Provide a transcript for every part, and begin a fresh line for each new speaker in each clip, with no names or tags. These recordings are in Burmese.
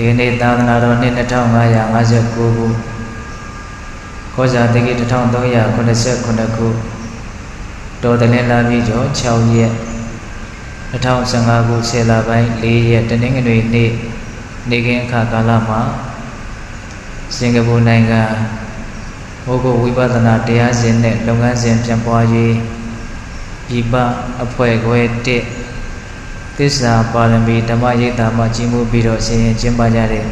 ဒီနေ့သာသနာတော်နှစ်2559ခုခောဇာတိကိ1389ခုတော်တလင်းလာပြီကျော်6ရက်2015ခု10လပိုင်း4ရက်တနင်္ဂနွေနေ့နေကင်းအခါကာလမှာစင်ကာပူနိုင်ငံဘုဂုဝိပဿနာတရားစဉ်နဲ့လုပ်ငန်းစဉ်ပြန်ပွားရေးဤပအဖွဲ့ခွဲ1 သစ္စာပါရမီဓမ္မရိပ်သာမှာကြီးမှုပြီးတော့ဆင်ရင်ကျင်းပကြတဲ့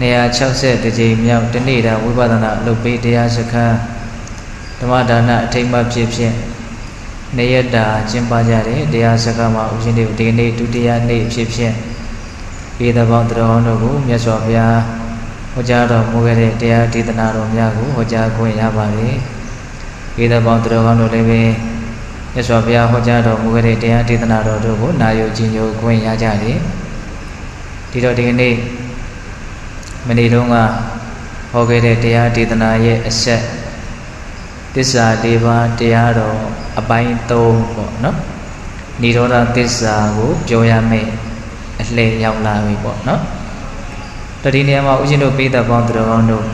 260ကြိမ်မြောက်တနေ့တာဝိပဿနာလုပ်ပေးတရားစခန်းဓမ္မဒါနအထိမ်းအမှတ်ဖြစ်ဖြစ်နေရတာကျင်းပကြတဲ့တရားစခန်းမှာဦးဇင်းတို့ဒီကနေ့ဒုတိယနေ့ဖြစ်ဖြစ်ပြည်တော်ပေါင်းတော်တို့ကိုမြတ်စွာဘုရားဟောကြားတော်မူခဲ့တဲ့တရားဒေသနာတော်များကိုဟောကြားခွင့်ရပါတယ်ပြည်တော်ပေါင်းတော်တို့လည်းပဲ မြတ်စွာဘုရားဟောကြားတော်မူခဲ့တဲ့တရားဒေသနာတော်တို့ကိုနာယူခြင်းညိုခွင့်ရကြတယ်ဒီတော့ဒီကနေ့မနေ့တုန်းကဟောခဲ့တဲ့တရားဒေသနာရဲ့အဆက်သစ္စာ၄ပါးတရားတော်အပိုင်း၃ပေါ့နော်និရောဓသစ္စာကိုပြောရမယ်အလှည့်ရောက်လာပြီပေါ့နော်တတိနေရာမှာဦးဇင်းတို့ပိဋကပေါင်းသူတော်ကောင်းတို့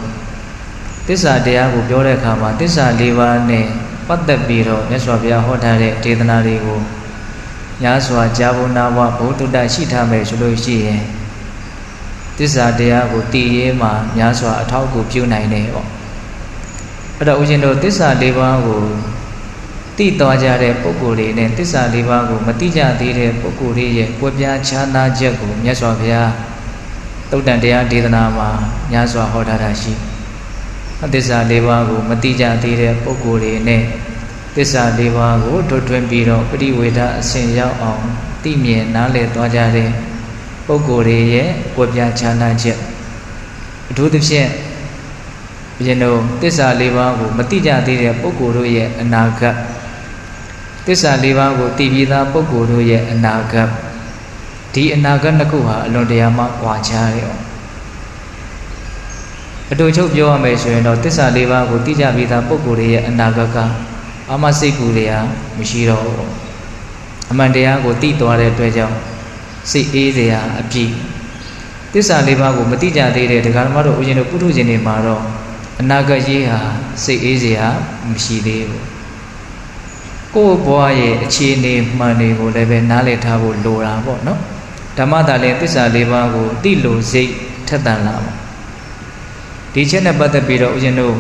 သစ္စာတရားကိုပြောတဲ့အခါမှာသစ္စာ၄ပါးနဲ့ ပတ်သက်ပြီးတော့မြတ်စွာဘုရားဟောထားတဲ့ဒေသနာတွေကိုညာစွာကြာဘုနာဘဘုဒ္ဓတရှိထားမယ်ဆိုလို့ရှိရင်သစ္စာတရားကိုတည်ရေးမှာညာစွာအထောက်အကူပြုနိုင်တယ်ပေါ့အဲ့တော့ဦးဇင်းတို့သစ္စာ၄ပါးကိုသိသွားကြတဲ့ပုဂ္ဂိုလ်တွေနဲ့သစ္စာ၄ပါးကိုမသိကြသေးတဲ့ပုဂ္ဂိုလ်တွေရဲ့ပွက်ပြားချမ်းသာချက်ကိုမြတ်စွာဘုရားတုတ်တန်တရားဒေသနာမှာညာစွာဟောထားတာရှိတယ် သစ္စာ၄ပါးကို မတိကြသေးတဲ့ပုဂ္ဂိုလ်တွေနဲ့သစ္စာ၄ပါးကိုထွတ်ထွင်းပြီးတော့ပရိဝေဒအစဉ်ရောက်အောင်သိမြင်နားလည်သွားကြတဲ့ပုဂ္ဂိုလ်တွေရဲ့ဝေပြချမ်းသာချက်အထူးသဖြင့်ဘုရင်တို့သစ္စာ၄ပါးကိုမတိကြသေးတဲ့ပုဂ္ဂိုလ်တို့ရဲ့အနာဂတ်သစ္စာ၄ပါးကိုသိပြီးသားပုဂ္ဂိုလ်တို့ရဲ့အနာဂတ်ဒီအနာဂတ်နှစ်ခုဟာအလွန်တရာမှကွာခြားတယ် အတူချုပ်ပြောရမယ်ဆိုရင်တော့တစ္ဆာလေးပါးကိုသိကြပြီးသားပုဂ္ဂိုလ်တွေရဲ့အနာဂတ်ကအမစိတ်ကူတွေကမရှိတော့ဘူးအမှန်တရားကိုသိသွားတဲ့အတွက်ကြောင့်စိတ်အေးစရာအပြည့်တစ္ဆာလေးပါးကိုမသိကြသေးတဲ့ဒကာဓမ္မတို့ဦးဇင်းတို့ပုထုဇဉ်တွေမှာတော့အနာဂတ်ရေးဟာစိတ်အေးစရာမရှိသေးဘူးကိုယ့်ဘဝရဲ့အခြေအနေမှန်တွေကိုလည်းပဲနားလည်ထားဖို့လိုတာပေါ့နော်ဓမ္မတာလည်းတစ္ဆာလေးပါးကိုသိလို့စိတ်ထက်သန်လာပါ ဒီချက်နဲ့ပတ်သက်ပြီးတော့ဦးဇင်းတို့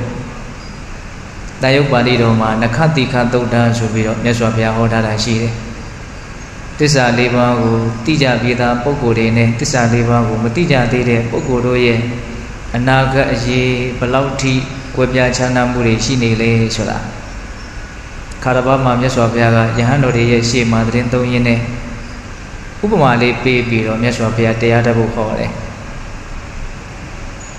တာယုတ်ပါဠိတော်မှာနခတိခသုတ်တံဆိုပြီးတော့မြတ်စွာဘုရားဟောထားတာရှိတယ်။တစ္ဆာလေးပါးကိုသိကြပြီးသားပုဂ္ဂိုလ်တွေနဲ့တစ္ဆာလေးပါးကိုမသိကြသေးတဲ့ပုဂ္ဂိုလ်တို့ရဲ့အနာဂတ်အရေးဘလောက်ထိကွယ်ပြားချမ်းသာမှုတွေရှိနေလဲဆိုတာခါရဘာမှာမြတ်စွာဘုရားကယဟန်တော်တွေရဲ့ရှေ့မှာသတင်းသုံးရင်းနဲ့ဥပမာလေးပေးပြီးတော့မြတ်စွာဘုရားတရားတတ်ဖို့ခေါ်တယ်။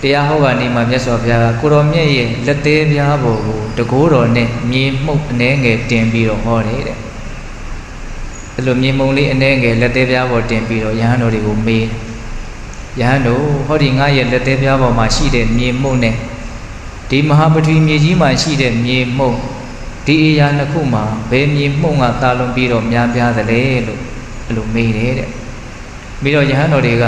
တရားဟောကနေမှမြတ်စွာဘုရားကကိုတော်မြတ်ရဲ့လက်သေးပြားပေါ်ကိုတကိုးတော်နဲ့မြေမှုန့်အနှဲငယ်တင်ပြီးတော့ဟောတယ်တဲ့အဲ့လိုမြေမှုန့်လေးအနှဲငယ်လက်သေးပြားပေါ်တင်ပြီးတော့ယဟန်တော်တွေကိုမေးယဟန်တို့ဟောဒီငါရဲ့လက်သေးပြားပေါ်မှာရှိတဲ့မြေမှုန့်နဲ့ဒီမဟာပထဝီမြေကြီးမှာရှိတဲ့မြေမှုန့်ဒီအရာနှစ်ခုမှာဘယ်မြေမှုန့်ကတာလွန်ပြီးတော့များပြားသလဲလို့အဲ့လိုမေးတယ်တဲ့ပြီးတော့ယဟန်တော်တွေက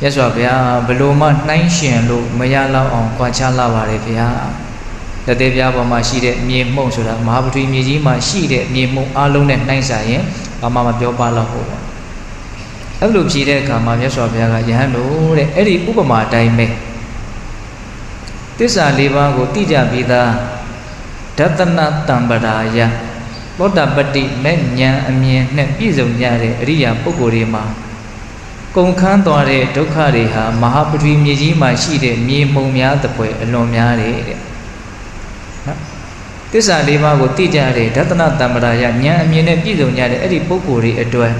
မြတ်စွာဘုရားဘလို့မှနှိုင်းရှင်လို့မရလောက်အောင်ကြွားချလာပါတယ်ဗျာလက်သေးပြားပေါ်မှာရှိတဲ့မြေမှုန့်ဆိုတာမဟာပထဝီမြေကြီးမှာရှိတဲ့မြေမှုန့်အလုံးနဲ့နှိုင်းဆိုင်ရင်ဘာမှမပြောပါတော့ဘူးအဲ့လိုဖြေတဲ့အခါမှာမြတ်စွာဘုရားကယဟန်တို့တဲ့အဲ့ဒီဥပမာအတိုင်းပဲတစ္ဆာ၄ပါးကိုသိကြပြီးသားဒသနတံပရာယသောတာပတ္တိမဲ့ဉာဏ်အမြင်နဲ့ပြည့်စုံကြတဲ့အရိယာပုဂ္ဂိုလ်တွေမှာ ကုန်ခန်းသွားတဲ့ဒုက္ခတွေဟာမဟာပထဝီမြေကြီးမှာရှိတဲ့မြေမှုံများသပွဲအလွန်များတယ်တဲ့နော်သစ္စာလေးပါးကိုသိကြတဲ့ဒသနတမ္ပရာယဉာဏ်အမြင်နဲ့ပြည့်စုံကြတဲ့အဲ့ဒီပုဂ္ဂိုလ်တွေအတွက်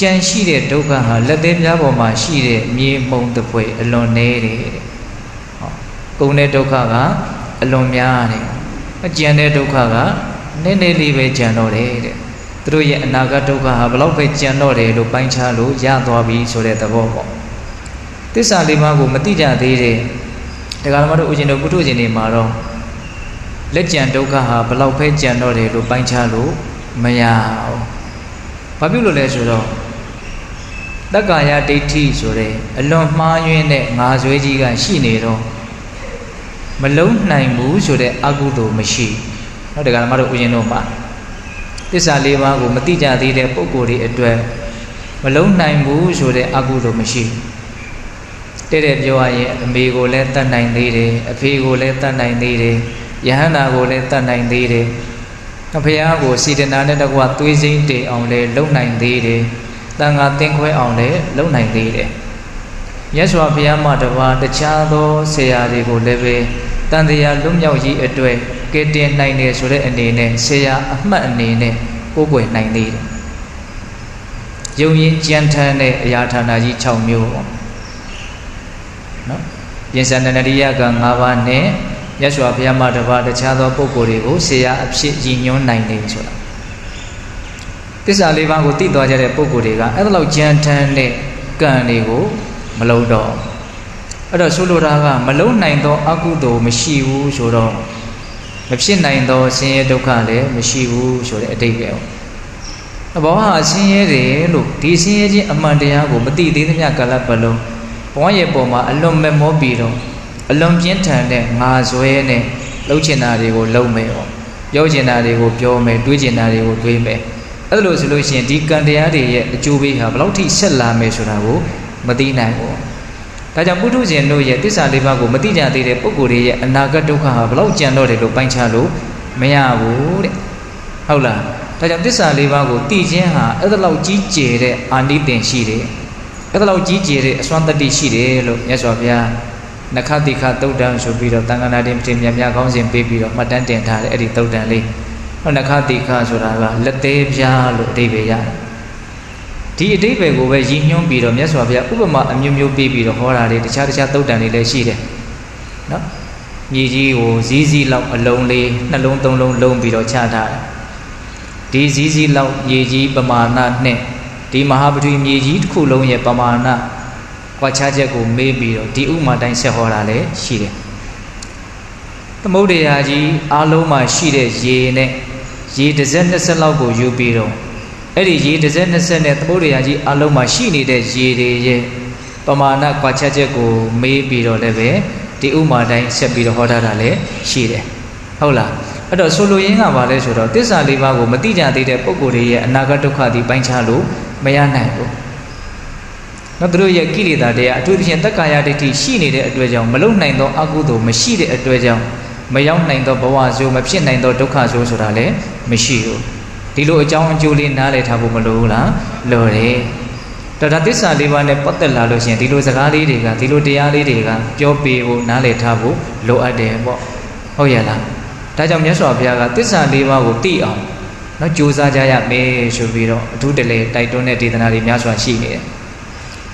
ကြံရှိတဲ့ဒုက္ခဟာလက်သေးပြားပေါ်မှာရှိတဲ့မြေမှုံသပွဲအလွန်နည်းတယ်တဲ့ဟောကုန်တဲ့ဒုက္ခကအလွန်များတယ်အကျန်တဲ့ဒုက္ခကနည်းနည်းလေးပဲကြံတော့တယ်တဲ့ သူတို့ရဲ့အနာဂတ်ဒုက္ခဟာဘလောက်ပဲကြံတော့တယ်လို့ပိုင်းခြားလို့ရသွားပြီဆိုတဲ့သဘောပေါ့သစ္စာလေးပါးကိုမသိကြသေးတဲ့တရားဓမ္မတို့ဥရှင်တို့ပုထုရှင်တွေမှာတော့လက်ကြံဒုက္ခဟာဘလောက်ပဲကြံတော့တယ်လို့ပိုင်းခြားလို့မရဘူးဘာဖြစ်လို့လဲဆိုတော့တက္ကာယဒိဋ္ဌိဆိုတဲ့အလွန်မှားယွင်းတဲ့ငါဇွဲကြီးကရှိနေတော့မလုံးနိုင်ဘူးဆိုတဲ့အကုသိုလ်မရှိနော်ဒါကမှတို့ဦးဇင်းတို့မှာ သစ္စာလေးပါးကိုမတိကြသေးတဲ့ပုဂ္ဂိုလ်တွေအတွက်မလုံးနိုင်ဘူးဆိုတဲ့အကုသိုလ်မရှိတဲ့တဲ့ပြောရရင်အမေကိုလည်းတတ်နိုင်သေးတယ်အဖေကိုလည်းတတ်နိုင်သေးတယ်ယဟန္တာကိုလည်းတတ်နိုင်သေးတယ်ဖះကိုစီတနာနဲ့တကွာသွေးစိမ့်တေအောင်လည်းလုံနိုင်သေးတယ်တန်ခါတင်ခွဲအောင်လည်းလုံနိုင်သေးတယ်မြတ်စွာဘုရားမှတပါးတခြားသောဆရာတွေကိုလည်းပဲတန်တရားလွတ်မြောက်ရေးအတွေ့ကဲ တင်နိုင်တယ်ဆိုတဲ့အနေနဲ့ဆရာအမှတ်အနေနဲ့ကိုးကွယ်နိုင်သေးတယ်ယုံရင်ကြံထမ်းတဲ့အရာဌာနကြီး6မျိုးပေါ့နော်ပြင်စန္ဒနရိယက5ပါးနဲ့မြတ်စွာဘုရားမှတပါးတခြားသောပုဂ္ဂိုလ်တွေကိုဆရာအဖြစ်ရည်ညွှန်းနိုင်တယ်ဆိုတာသစ္စာလေးပါးကိုသိသွားကြတဲ့ပုဂ္ဂိုလ်တွေကအဲ့ဒါလောက်ကြံထမ်းတဲ့ကံတွေကိုမလုံးတော့အဲ့တော့ဆိုလိုတာကမလုံးနိုင်သောအကုသိုလ်မရှိဘူးဆိုတော့ မဖြစ်နိုင်သောဆင်းရဲဒုက္ခလည်းမရှိဘူးဆိုတဲ့အတိတ်ပဲ။ဘောဟာဆင်းရဲတယ်လို့ဒီဆင်းရဲခြင်းအမှန်တရားကိုမသိသေးသမျှကာလပတ်လုံးဘဝရဲ့ပုံမှာအလွန်မဲ့မောပြီးတော့အလွန်ပြင်းထန်တဲ့ငါဇွဲနဲ့လှုပ်ချင်တာတွေကိုလှုပ်မယ်ပေါ့။ပြောချင်တာတွေကိုပြောမယ်တွေးချင်တာတွေကိုတွေးမယ်။အဲ့လိုဆိုလို့ရှိရင်ဒီကံတရားတွေရဲ့အကျိုးပေးဟာဘယ်လောက်ထိဆက်လာမယ်ဆိုတာကိုမသိနိုင်ဘူး။ ဒါကြောင့်ပုထုဇဉ်တို့ရဲ့တစ္ဆာလေးပါးကိုမသိကြသေးတဲ့ပုဂ္ဂိုလ်တွေရဲ့အနာဂတ်ဒုက္ခဟာဘယ်လောက်ကြံတော့တယ်လို့ပိုင်းခြားလို့မရဘူးတဲ့။ဟုတ်လား။ဒါကြောင့်တစ္ဆာလေးပါးကိုသိခြင်းဟာအဲ့ဒါလောက်ကြီးကျယ်တဲ့အာနိသင်ရှိတယ်။အဲ့ဒါလောက်ကြီးကျယ်တဲ့အစွမ်းတတ္တိရှိတယ်လို့မြတ်စွာဘုရားနခတိခသုတ်တံဆိုပြီးတော့တန်ခါနာတင်ပြင်မြမြကောင်းစဉ်ပေးပြီးတော့မှတ်တမ်းတင်ထားတဲ့အဲ့ဒီသုတ်တံလေး။ဟောနခတိခဆိုတာကလက်သေးပြားလို့အဓိပ္ပာယ်ရတယ်။ ဒီအတိပ္ပယ်ကိုပဲရည်ညွှန်းပြီးတော့မြတ်စွာဘုရားဥပမာအမျိုးမျိုးပေးပြီးတော့ဟောတာတွေတခြားတခြားသုတ်တန်တွေလည်းရှိတယ်နော်မြေကြီးကိုဇီးဇီးလောက်အလုံးလေးနှလုံးသုံးလုံးလုံးပြီးတော့ချထားတယ်ဒီဇီးဇီးလောက်မြေကြီးပမာဏနဲ့ဒီမဟာပထဝီမြေကြီးတစ်ခုလုံးရဲ့ပမာဏကွာခြားချက်ကိုမေးပြီးတော့ဒီဥမာတိုင်းဆက်ဟောတာလည်းရှိတယ်သမုဒ္ဒရာကြီးအားလုံးမှာရှိတဲ့ရေနဲ့ရေတစ်စက်နှစ်စက်လောက်ကိုယူပြီးတော့ အဲ့ဒီရေတစ်စက်နှစ်စက်နဲ့သမုဒ္ဒရာကြီးအလုံးမှာရှိနေတဲ့ရေတွေရဲ့ပမာဏကွာခြားချက်ကိုမေးပြီးတော့လည်းပဲဒီဥမာတိုင်းဆက်ပြီးတော့ဟောထားတာလည်းရှိတယ်ဟုတ်လားအဲ့တော့ဆိုလိုရင်းကဘာလဲဆိုတော့တစ္ဆာလေးပါးကိုမတိကြသေးတဲ့ပုဂ္ဂိုလ်တွေရဲ့အနာဂတ်ဒုက္ခဒီပိုင်းခြားလို့မရနိုင်ဘူးနော်သူတို့ရဲ့ကိလေသာတရားအထူးသဖြင့်တက္ကာယဒိဋ္ဌိရှိနေတဲ့အတွက်ကြောင့်မလုံနိုင်သောအကုသိုလ်မရှိတဲ့အတွက်ကြောင့်မရောက်နိုင်သောဘဝဆိုးမဖြစ်နိုင်သောဒုက္ခဆိုးဆိုတာလည်းမရှိဘူး ဒီလိုအကြောင်းအကျိုးလေးနားလည်ထားဖို့မလိုဘူးလားလိုတယ်တော်ဒါသစ္စာလေးပါးနဲ့ပတ်သက်လာလို့ရှိရင်ဒီလိုစကားလေးတွေကဒီလိုတရားလေးတွေကပြောပြဖို့နားလည်ထားဖို့လိုအပ်တယ်ပေါ့ဟုတ်ရဲ့လားဒါကြောင့်မြတ်စွာဘုရားကသစ္စာလေးပါးကိုသိအောင်နော်ကြိုးစားကြရမယ်ဆိုပြီးတော့အထူးတလေတိုက်တွန်းတဲ့ဒေသနာတွေများစွာရှိနေတယ်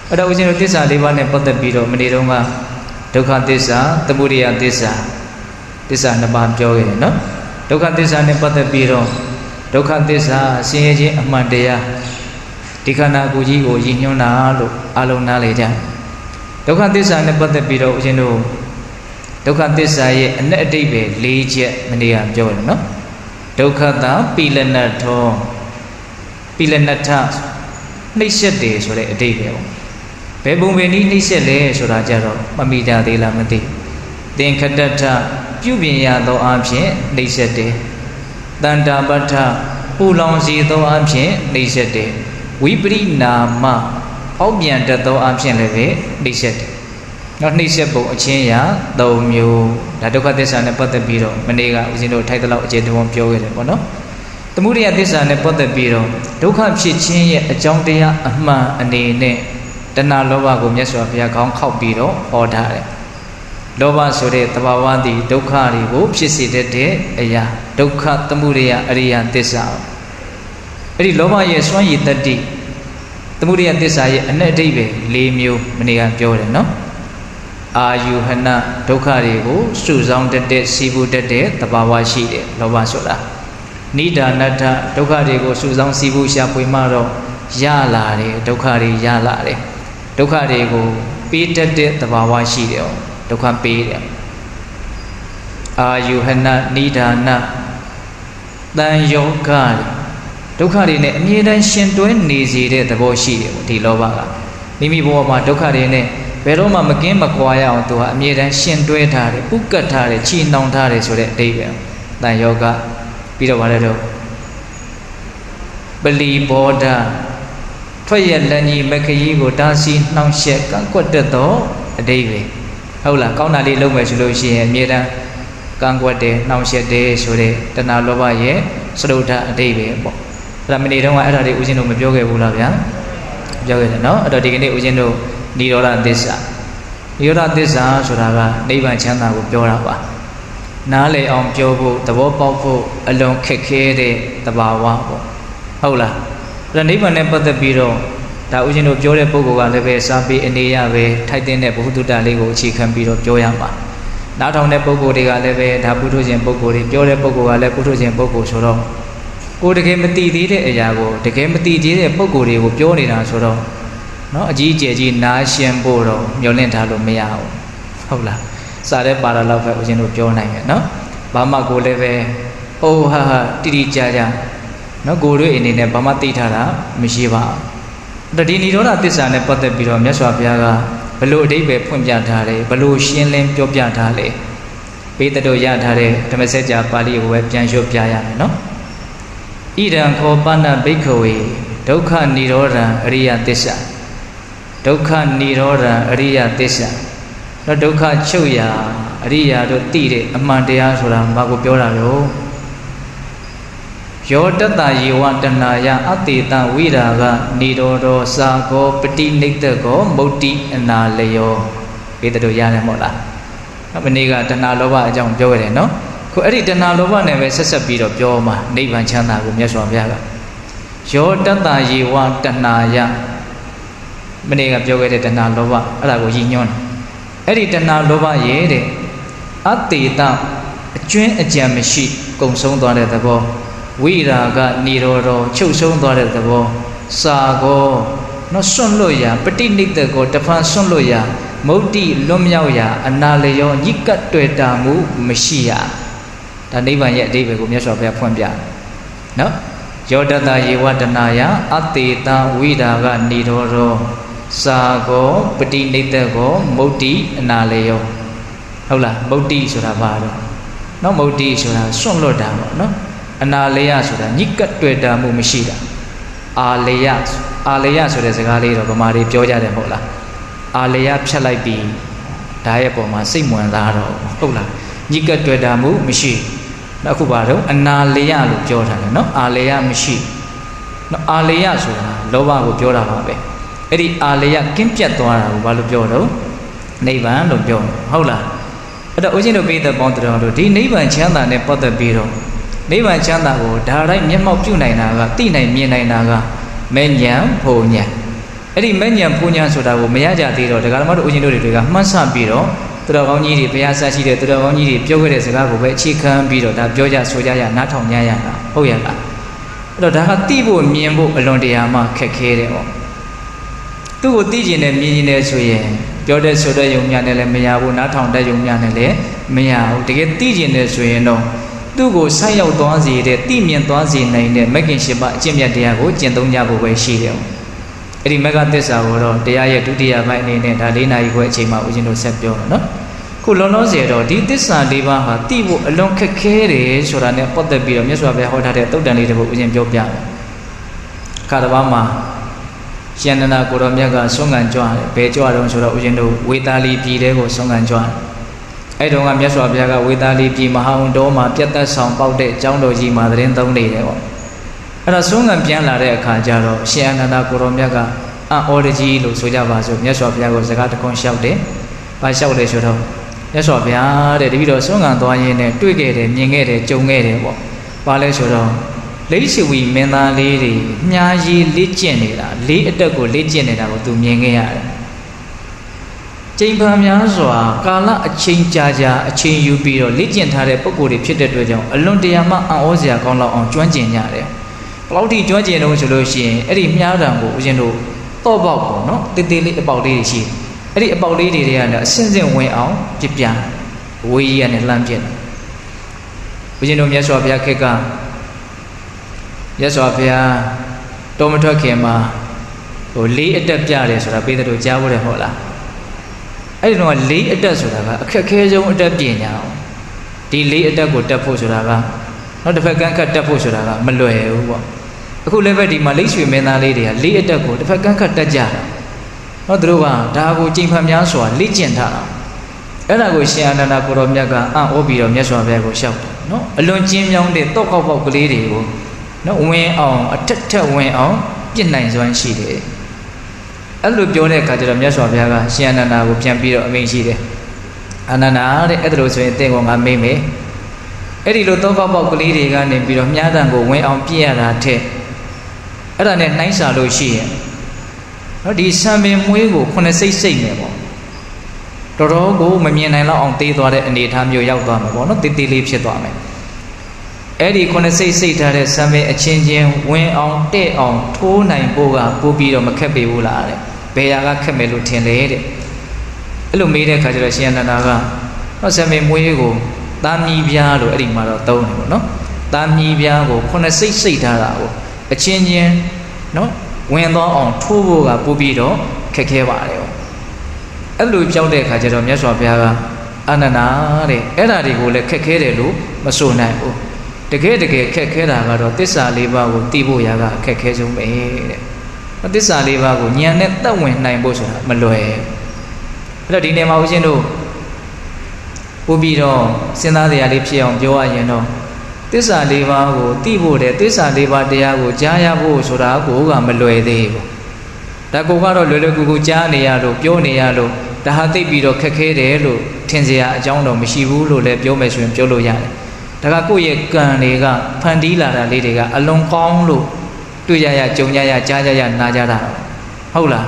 အဲ့တော့ဦးဇင်းတို့သစ္စာလေးပါးနဲ့ပတ်သက်ပြီးတော့မနေ့တုန်းကဒုက္ခသစ္စာသမုဒယသစ္စာသစ္စာနှစ်ပါးပြောခဲ့တယ်နော်ဒုက္ခသစ္စာနဲ့ပတ်သက်ပြီးတော့ ဒုက္ခသစ္စာဆင်းရဲခြင်းအမှန်တရားဒီခန္ဓာကိုယ်ကြီးကိုရည်ညွှန်းတာလို့အလုံးနားလေကြဒုက္ခသစ္စာနဲ့ပတ်သက်ပြီးတော့ဦးဇင်းတို့ဒုက္ခသစ္စာရဲ့အ내အတိတ်ပဲ၄ချက်မနေ့ကပြောတယ်နော်ဒုက္ခတာပိလနတ်ထောပိလနတ်ထနှိမ့်ဆက်တယ်ဆိုတဲ့အတိတ်ပဲပေါ့ဘယ်ပုံပဲနည်းနှိမ့်ဆက်လဲဆိုတာကြတော့မမိကြသေးလားမသိသင်္ခတထပြုပြင်ရသောအဖြစ်နှိမ့်ဆက်တယ် တန္တာပဋ္ဌပူလောင်စီသောအဖြစ်နှိမ့်ဆက်တယ်ဝိပရိနာမပေါက်ပြန်တတ်သောအဖြစ်လည်းပဲနှိမ့်ဆက်တယ်နောက်နှိမ့်ဆက်ပုံအချင်းရာ၃မျိုးဒါဒုက္ခသစ္စာနဲ့ပတ်သက်ပြီးတော့မနေ့ကဦးဇင်းတို့ထိုက်တဲ့လောက်အခြေတုံးပြောခဲ့တယ်ပေါ့နော်သမုဒယသစ္စာနဲ့ပတ်သက်ပြီးတော့ဒုက္ခဖြစ်ခြင်းရဲ့အကြောင်းတရားအမှန်အနေနဲ့တဏှာလောဘကိုမြတ်စွာဘုရားခေါင်းခောက်ပြီးတော့ဟောထားတယ် လောဘဆိုတဲ့တဘာဝသည်ဒုက္ခတွေကိုဖြစ်စေတတ်တဲ့အရာဒုက္ခသမုဒယအရိယသစ္စာအဲ့ဒီလောဘရဲ့စွမ်းရည်တတ္တိသမုဒယသစ္စာရဲ့အ내အဓိပ္ပာယ်၄မျိုးမနေ့ကပြောတယ်နော်အာယုဟနဒုက္ခတွေကိုစုဆောင်တတ်တဲ့စီဘူးတတ်တဲ့တဘာဝရှိတယ်လောဘဆိုတာနိဒာနတ္ထဒုက္ခတွေကိုစုဆောင်စီဘူးရှာဖွေမှတော့ရလာတယ်ဒုက္ခတွေရလာတယ်ဒုက္ခတွေကိုပေးတတ်တဲ့တဘာဝရှိတယ် ဒုက္ခပေးတယ်အာယုဟနနိဒာနတန်ယောဂဒုက္ခတွေနဲ့အမြဲတမ်းရှင်တွဲနေစေတဲ့သဘောရှိတယ်ဒီလောဘကမိမိဘဝမှာဒုက္ခတွေနဲ့ဘယ်တော့မှမကင်းမကွာရအောင်သူဟာအမြဲတမ်းရှင်တွဲထားတယ်ဥက္ကတ်ထားတယ်ချီနှောင်ထားတယ်ဆိုတဲ့အဓိပ္ပာယ်တန်ယောဂပြီးတော့ဗါလဲတော့ပလီဘောဓထွက်ရလက်ကြီးမခရီးကိုတားဆီးနှောင့်ယှက်ကန့်ကွက်တတ်သောအဓိပ္ပာယ် ဟုတ်လားကောင်းတာလေးလုပ်မယ်ဆိုလို့ရှိရင်အမြဲတမ်းကန့်ကွက်တယ်နှောင့်ယှက်တယ်ဆိုတဲ့တဏှာလောဘရဲ့စရုဒ္ဓအဓိပ္ပာယ်ပေါ့အဲ့ဒါမနေ့တုန်းကအဲ့ဒါလေးဦးဇင်းတို့မပြောခဲ့ဘူးလားဗျာပြောခဲ့တယ်နော်အဲ့တော့ဒီကနေ့ဦးဇင်းတို့និရောဓသစ္စာនិရောဓသစ္စာဆိုတာကနိဗ္ဗာန်ချမ်းသာကိုပြောတာပါနားလည်အောင်ပြောဖို့သဘောပေါက်ဖို့အလွန်ခက်ခဲတဲ့သဘာဝပေါ့ဟုတ်လားအဲ့ဒါနိဗ္ဗာန်နဲ့ပတ်သက်ပြီးတော့ ဒါဦးဇင်းတို့ပြောတဲ့ပုဂ္ဂိုလ်ကလည်းပဲစာပေအနေရပဲထိုက်တဲ့ဘုဟုတ္တလေးကိုအခြေခံပြီးတော့ပြောရမှာနားထောင်တဲ့ပုဂ္ဂိုလ်တွေကလည်းပဲဒါပုထုဇဉ်ပုဂ္ဂိုလ်တွေပြောတဲ့ပုဂ္ဂိုလ်ကလည်းပုထုဇဉ်ပုဂ္ဂိုလ်ဆိုတော့ကိုတကယ်မသိသေးတဲ့အရာကိုတကယ်မသိသေးတဲ့ပုဂ္ဂိုလ်တွေကိုပြောနေတာဆိုတော့နော်အကြီးအကျယ်ကြီးနားရှင်းဖို့တော့မျောလင့်ထားလို့မရဘူးဟုတ်လားစားတဲ့ပါရလောက်ပဲဦးဇင်းတို့ပြောနိုင်တယ်နော်ဘာမှကိုလည်းပဲဟိုဟာဟာတိတိကျကျနော်ကိုတို့အနေနဲ့ဘာမှသိထားတာမရှိပါဘူး ဒီနိရောဓသစ္စာနဲ့ပတ်သက်ပြီးတော့မြတ်စွာဘုရားကဘလို့အတိပ္ပယ်ဖွင့်ပြထားတယ်ဘလို့ရှင်းလင်းပြောပြထားလဲပေးတဲ့တို့ရထားတဲ့ဓမ္မစကြာပါဠိကိုပဲပြန်ရွတ်ပြရမယ်နော်ဣဒံခောပဏ္ဏဘိက္ခဝေဒုက္ခនិရောဓံအရိယသစ္စာဒုက္ခនិရောဓံအရိယသစ္စာတော့ဒုက္ခချုပ်ရာအရိယာတို့သိတဲ့အမှန်တရားဆိုတာဘာကိုပြောတာလို့ ယောတတယေဝတဏယအတေတဝိရာကနေတော်တော်စာကောပတိနိတ္တကောမုတ်တိအနာလယောဘေးတို့ရတယ်မဟုတ်လားမနေ့ကတဏှာလောဘအကြောင်းပြောရတယ်နော်ခုအဲ့ဒီတဏှာလောဘနဲ့ပဲဆက်ဆက်ပြီးတော့ပြောမှာနိဗ္ဗာန်ချမ်းသာကိုမြတ်စွာဘုရားကယောတတယေဝတဏယမနေ့ကပြောခဲ့တဲ့တဏှာလောဘအဲ့ဒါကိုရည်ညွှန်းအဲ့ဒီတဏှာလောဘရဲ့တဲ့အတေတအကျွင်းအကြံမရှိ ကုံဆုံးသွားတဲ့သဘော ဝိရာကနေရောတော်ချုပ်ဆုံးသွားတဲ့သဘောစာကောနော်စွန့်လွတ်ရာပဋိနိဒကောတဖန်စွန့်လွတ်ရာမုတ်တိလွတ်မြောက်ရာအနာလျောညိကတ်တွေ့တာမှုမရှိရဒါနိဗ္ဗာန်ရဲ့အတိပ္ပယ်ကိုမြတ်စွာဘုရားဖွင့်ပြနော်ယောတတယေဝတနာယအတေတဝိရာကနေရောတော်စာကောပဋိနိဒကောမုတ်တိအနာလျောဟုတ်လားမုတ်တိဆိုတာဘာတော့နော်မုတ်တိဆိုတာစွန့်လွတ်တာပေါ့နော် အနာလေယဆိုတာညစ်ကပ်တွေ့တာမှုမရှိတာအာလေယအာလေယဆိုတဲ့စကားလေးတော့ဗမာတွေပြောကြတယ်မဟုတ်လားအာလေယဖြတ်လိုက်ပြီးဒါရဲ့ပုံမှာစိတ်ဝင်စားတော့ဟုတ်လားညစ်ကပ်တွေ့တာမှုမရှိနောက်ခုပါတော့အနာလေယလို့ပြောထားတယ်နော်အာလေယမရှိနော်အာလေယဆိုတာလောဘကိုပြောတာပါပဲအဲ့ဒီအာလေယကင်းပြတ်သွားတာကိုဘာလို့ပြောတော့နိဗ္ဗာန်လို့ပြောဟုတ်လားအဲ့တော့ဦးဇင်းတို့ပိဿပေါင်းတော်တို့ဒီနိဗ္ဗာန်ချမ်းသာနဲ့ပတ်သက်ပြီးတော့ နိဗ္ဗာန်ချမ်းသာကိုဒါတိုင်းမျက်မှောက်ပြုနိုင်တာကသိနိုင်မြင်နိုင်တာကမဲ့ညာဖို့ညာအဲ့ဒီမဲ့ညာဖို့ညာဆိုတာကိုမရကြသေးတော့ဒကာဓမ္မတို့ဦးဇင်းတို့တွေကမှန်းဆပြီးတော့သူတော်ကောင်းကြီးတွေဘုရားဆရှိတဲ့သူတော်ကောင်းကြီးတွေပြောခဲ့တဲ့စကားကိုပဲအခြေခံပြီးတော့ဒါပြောကြဆိုကြရနားထောင်ကြရတာဟုတ်ရလားအဲ့တော့ဒါကသိဖို့မြင်ဖို့အလွန်တရာမှခက်ခဲတယ်ဟောသူ့ကိုသိကျင်တယ်မြင်ကျင်တယ်ဆိုရင်ပြောတဲ့ဆိုတဲ့ယုံများနဲ့လည်းမရဘူးနားထောင်တဲ့ယုံများနဲ့လည်းမရဘူးတကယ်သိကျင်တယ်ဆိုရင်တော့ သူ့ကိုဆိုက်ရောက်သွားစေတဲ့သိမြင်သွားစေနိုင်တဲ့မဂ္ဂင်ရှိပအကျင့်မြတ်တရားကိုကျင့်သုံးကြဖို့ပဲရှိတယ်။အဲ့ဒီမဂ္ဂသစ္စာကိုတော့တရားရဲ့ဒုတိယပိုင်းအနေနဲ့ဒါ၄နာရီခွဲအချိန်မှဦးဇင်းတို့ဆက်ပြောမယ်နော်။ခုလုံးလုံးစေတော့ဒီသစ္စာ၄ပါးဟာသိဖို့အလွန်ခက်ခဲတယ်ဆိုတာနဲ့ပတ်သက်ပြီးတော့မြတ်စွာဘုရားဟောထားတဲ့တုတ်တန်လေးတစ်ပုဒ်ဦးဇင်းပြောပြမယ်။ခါတစ်ပါးမှာရှင်နန္ဒကိုရောမြတ်ကဆုံးခံကြွတယ်။ဘယ်ကြွတော့ဆိုတော့ဦးဇင်းတို့ဝေသာလီပြည်တဲကိုဆုံးခံကြွတယ်။ အဲ့တုန်းကမြတ်စွာဘုရားကဝေသာလီပြည်မဟာဝန်တော်မှာပြတ်သက်ဆောင်ပေါက်တဲ့ကျောင်းတော်ကြီးမှာသတင်းသုံးနေတယ်ပေါ့အဲ့ဒါဆုံးခံပြန်လာတဲ့အခါကျတော့ရှင်အနန္ဒကိုရောမြတ်ကအံ့ဩတကြီးလို့ဆိုကြပါစို့မြတ်စွာဘုရားကိုစကားတခွန်းလျှောက်တယ်။ဘာလျှောက်လဲဆိုတော့မြတ်စွာဘုရားတဲ့တပည့်တော်ဆုံးခံသွားရင်းနဲ့တွေ့ခဲ့တယ်မြင်ခဲ့တယ်ကြုံခဲ့တယ်ပေါ့။ဘာလဲဆိုတော့လိတ်ရှိဝီမင်းသားလေးတွေမြားရည်လေ့ကျင့်နေတာလေးအတက်ကိုလေ့ကျင့်နေတာကိုသူမြင်ခဲ့ရတယ်။ ချိန်ပန်များစွာကာလအချိန်ကြာကြာအချိန်ယူပြီးတော့လေ့ကျင့်ထားတဲ့ပုံကိုယ်တွေဖြစ်တဲ့အတွက်ကြောင့်အလွန်တရာမှအံ့ဩစရာကောင်းလောက်အောင်ကျွမ်းကျင်ကြတယ်။ဘလောက်ထိကျွမ်းကျင်တော့ဆိုလို့ရှိရင်အဲ့ဒီမြားတံကိုဦးဇင်းတို့တော့ပေါက်ပေါ့နော်တေးသေးလေးအပေါက်လေးတွေရှိတယ်။အဲ့ဒီအပေါက်လေးတွေတွေကလည်းအစင်းစင်းဝင်အောင်ပြပြဝေးရနဲ့လှမ်းပြတယ်။ဦးဇင်းတို့မြတ်စွာဘုရားခေတ်ကမြတ်စွာဘုရားတော်မထွက်ခင်မှာဟိုလေးအတက်ပြတယ်ဆိုတာပေးတဲ့တို့ကြားဖို့တယ်ဟုတ်လား အဲ့ဒီတော့လေးအတက်ဆိုတာကအခက်ခဲဆုံးအတက်ပညာအောင်ဒီလေးအတက်ကိုတက်ဖို့ဆိုတာကနောက်တစ်ဖက်ကန်းခတ်တက်ဖို့ဆိုတာကမလွယ်ဘူးပေါ့အခုလည်းပဲဒီမှာလိတ်ရွှေမင်းသားလေးတွေကလေးအတက်ကိုတစ်ဖက်ကန်းခတ်တက်ကြတာဟောသူတို့ကဒါကိုကြိမ်ဖန်များစွာလေ့ကျင့်ထားတာအဲ့ဒါကိုရှင်အနန္ဒကိုရောမြတ်ကအံ့ဩပြီးတော့မြတ်စွာဘုရားကိုလျှောက်တယ်နော်အလွန်ကျင်းမြောင်းတဲ့တောက်ကောက်ပေါက်ကလေးတွေကိုနော်ဝင်အောင်အထက်ထက်ဝင်အောင်ပြစ်နိုင်စွမ်းရှိတယ် အဲ့လိုပြောတဲ့အခါကျတော့မြတ်စွာဘုရားကရှင်အနန္ဒကိုပြန်ပြီးတော့အမိန့်ရှိတယ်အနန္ဒတဲ့အဲ့ဒါလို့ဆိုရင်တင့်ကောင်ငါမိမ့်မယ်အဲ့ဒီလိုတောက်ကောက်ပေါက်ကလေးတွေကနေပြီးတော့မြားတန်ကိုဝင်အောင်ပြစ်ရတာထက်အဲ့ဒါနဲ့နှိုင်းစာလို့ရှိရင်နော်ဒီဆံပင်မွေးကိုခုနှစ်စိတ်စိတ်နေပေါ့တော်တော်ကိုမမြင်နိုင်တော့အောင်သေးသွားတဲ့အနေအထားမျိုးရောက်သွားမှာပေါ့နော်တေးသေးလေးဖြစ်သွားမယ်အဲ့ဒီခုနှစ်စိတ်စိတ်ထားတဲ့ဆံပင်အချင်းချင်းဝင်အောင်တဲ့အောင်ထိုးနိုင်ဖို့ကပို့ပြီးတော့မခက်ပေဘူးလားတဲ့ ဘယ်ဟာကခက်မယ်လို့ထင်လေတဲ့အဲ့လိုမေးတဲ့အခါကျတော့ရှင်အနန္ဒာကဟောဆံပင်မွေးကိုသားမီးပြားလို့အဲ့ဒီမှာတော့သုံးတယ်ပေါ့နော်သားမီးပြားကိုခုနှစ်စိတ်စိတ်ထားတာကိုအချင်းချင်းနော်ဝင်သွားအောင်ထိုးဖို့ကပို့ပြီးတော့ခက်ခဲပါတယ်အဲ့လိုကြောက်တဲ့အခါကျတော့မြတ်စွာဘုရားကအနန္နာတဲ့အဲ့ဓာတွေကိုလည်းခက်ခဲတယ်လို့မဆိုနိုင်ဘူးတကယ်တကယ်ခက်ခဲတာကတော့တစ္ဆာလေးပါးကိုသိဖို့ရာကအခက်ခဲဆုံးပဲတဲ့ တစ္ဆာလေးပါးကိုဉာဏ်နဲ့သက်ဝင်နိုင်ဖို့ဆိုတာမလွယ်အဲ့တော့ဒီနေမှာဦးရှင်တို့ပို့ပြီးတော့စဉ်းစားတရားလေးဖြစ်အောင်ပြောရရင်တော့သစ္စာလေးပါးကိုသိဖို့တဲ့သစ္စာလေးပါးတရားကိုကြားရဖို့ဆိုတာကိုကမလွယ်သေးဘူးဒါကိုကတော့လွယ်လွယ်ကူကူကြားနေရလို့ပြောနေရလို့ဒါဟာသိပြီးတော့ခက်ခဲတယ်လို့ထင်စရာအကြောင်းတော့မရှိဘူးလို့လည်းပြောမယ်ဆိုရင်ပြောလို့ရတယ်ဒါကကိုယ့်ရဲ့ကံတွေကဖန်တီးလာတာလေးတွေကအလွန်ကောင်းလို့ တွေ့ရရကြုံရရကြားကြရနားကြတာဟုတ်လား